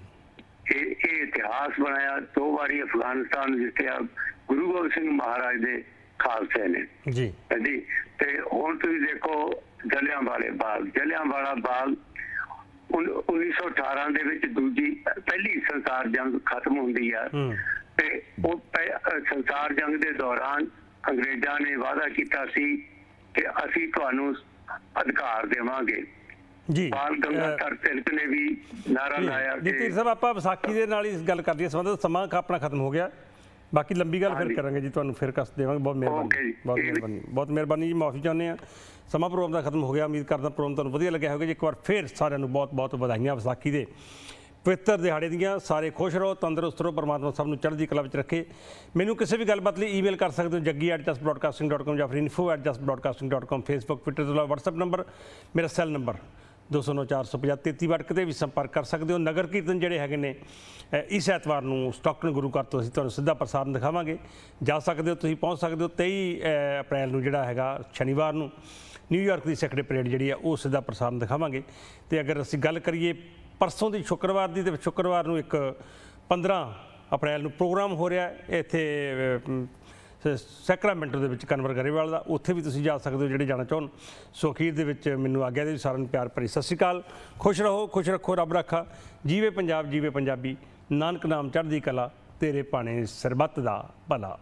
ਇਹ ਇਹ ਇਤਿਹਾਸ ਬਣਾਇਆ ਦੋ ਵਾਰੀ ਅਫਗਾਨਿਸਤਾਨ ਨੂੰ ਜਿੱਤਿਆ। ਗੁਰੂ ਗੋਬਿੰਦ ਸਿੰਘ ਮਹਾਰਾਜ ਦੇ ਖਾਲਸੇ ਨੇ। ਜੀ। ਜੀ ਤੇ ਹੁਣ ਤੁਸੀਂ ਦੇਖੋ ਜਲਿਆਂ ਵਾਲੇ ਬਾਗ। ਜਲਿਆਂ ਵਾਲਾ ਬਾਗ 1918 ਦੇ ਵਿੱਚ ਦੂਜੀ ਪਹਿਲੀ ਸੰਸਾਰ ਜੰਗ ਖਤਮ ਹੁੰਦੀ ਆ। ਹੂੰ। ਤੇ ਉਹ ਸੰਸਾਰ ਜੰਗ ਦੇ ਦੌਰਾਨ ਅੰਗਰੇਜ਼ਾਂ ਨੇ ਵਾਅਦਾ ਕੀਤਾ ਸੀ ਕਿ ਅਸੀਂ ਤੁਹਾਨੂੰ ਅਧਿਕਾਰ ਦੇਵਾਂਗੇ। ਜੀ। ਬਾਲ ਗੰਗਾਧਰ ਤਿਲਕ ਨੇ ਵੀ ਨਾਰਾ ਲਾਇਆ ਜੀ ਕਿ ਧੀਰ ਸਾਹਿਬ ਆਪਾਂ ਵਿਸਾਖੀ ਦੇ ਨਾਲ ਹੀ ਗੱਲ ਕਰਦੀ ਸੰਬੰਧਤ ਸਮਾਂ ਆਪਣਾ ਖਤਮ ਹੋ ਗਿਆ। ਬਾਕੀ ਲੰਬੀ ਗੱਲ ਫਿਰ। ਕਰਾਂਗੇ ਜੀ ਤੁਹਾਨੂੰ ਫਿਰ ਕਸ ਦੇਵਾਂਗੇ। ਬਹੁਤ ਮਿਹਰਬਾਨੀ। ਬਹੁਤ ਮਿਹਰਬਾਨੀ ਬਹੁਤ ਮਿਹਰਬਾਨੀ ਜੀ ਮਾਫੀ ਚਾਹੁੰਦੇ ਆ ਸਮਾਂ ਪ੍ਰੋਗਰਾਮ ਦਾ ਖਤਮ ਹੋ ਗਿਆ ਉਮੀਦ ਕਰਦਾ ਪ੍ਰੋਗਰਾਮ ਤੁਹਾਨੂੰ ਵਧੀਆ ਲੱਗਿਆ ਹੋਵੇਗਾ ਜੀ। ਇੱਕ ਵਾਰ ਫਿਰ ਸਾਰਿਆਂ ਨੂੰ ਬਹੁਤ ਬਹੁਤ ਵਧਾਈਆਂ ਵਿਸਾਖੀ ਦੇ ਪਵਿੱਤਰ ਦਿਹਾੜੇ ਦੀਆਂ। ਸਾਰੇ ਖੁਸ਼ ਰਹੋ ਤੰਦਰੁਸਤ ਰਹੋ ਪਰਮਾਤਮਾ ਸਭ ਨੂੰ ਚੜ੍ਹਦੀ ਕਲਾ ਵਿੱਚ ਰੱਖੇ। ਮੈਨੂੰ ਕਿਸੇ ਵੀ ਗੱਲਬਾਤ ਲਈ ਈਮੇਲ ਕਰ ਸਕਦੇ ਹੋ jaggi@justbroadcasting.com ਜਾਂ ਫਿਰ info@justbroadcasting.com ਫੇਸਬੁੱਕ ਟਵਿੱਟਰ ਤੋਂ WhatsApp ਨੰਬਰ ਮੇਰਾ ਸੈੱਲ ਨੰਬਰ 209450 ਵਾਟ ਕਿਤੇ ਵੀ ਸੰਪਰਕ ਕਰ ਸਕਦੇ ਹੋ। ਨਗਰ ਕੀਰਤਨ ਜਿਹੜੇ ਹੈਗੇ ਨੇ ਇਸ ਐਤਵਾਰ ਨੂੰ ਸਟਾਕਟਨ ਗੁਰੂ ਘਰ ਤੋਂ ਅਸੀਂ ਤੁਹਾਨੂੰ ਸਿੱਧਾ ਪ੍ਰਸਾਰਣ ਦਿਖਾਵਾਂਗੇ। ਜਾ ਸਕਦੇ ਹੋ, ਤੁਸੀਂ ਪਹੁੰਚ ਸਕਦੇ ਹੋ 23 ਅਪ੍ਰੈਲ ਨੂੰ ਜਿਹੜਾ ਹੈਗਾ ਸ਼ਨੀਵਾਰ ਨੂੰ। ਨਿਊਯਾਰਕ ਦੀ ਸੈਕਟਰੀ ਪਰੇਡ ਜਿਹੜੀ ਆ, ਉਹ ਸਿੱਧਾ ਪ੍ਰਸਾਰਣ ਦਿਖਾਵਾਂਗੇ। ਤੇ ਅਗਰ ਅਸੀਂ ਗੱਲ ਕਰੀਏ ਪਰਸੋਂ ਦੀ ਸ਼ੁੱਕਰਵਾਰ ਦੀ, ਤੇ ਸ਼ੁੱਕਰਵਾਰ ਨੂੰ ਇੱਕ 15 ਅਪ੍ਰੈਲ ਨੂੰ ਪ੍ਰੋਗਰਾਮ ਹੋ ਰਿਹਾ ਇੱਥੇ ਸੈਕਰਾਮੈਂਟੋ ਦੇ ਵਿੱਚ ਕਨਵਰ ਗਰੇਵਾਲ ਦਾ, ਉੱਥੇ ਵੀ ਤੁਸੀਂ ਜਾ ਸਕਦੇ ਹੋ ਜਿਹੜੇ ਜਾਣਾ ਚਾਹਣ। ਸੋ ਅਖੀਰ ਦੇ ਵਿੱਚ ਮੈਨੂੰ ਆਗਿਆ ਦੇ ਸਾਰਿਆਂ ਨੂੰ ਪਿਆਰ ਭਰੀ ਸਤਿ ਸ਼੍ਰੀ ਅਕਾਲ। ਖੁਸ਼ ਰਹੋ, ਖੁਸ਼ ਰੱਖੋ, ਰੱਬ ਰੱਖਾ। ਜੀਵੇ ਪੰਜਾਬ, ਜੀਵੇ ਪੰਜਾਬੀ। ਨਾਨਕ ਨਾਮ ਚੜ੍ਹਦੀ ਕਲਾ, ਤੇਰੇ ਭਾਣੇ ਸਰਬੱਤ ਦਾ ਭਲਾ।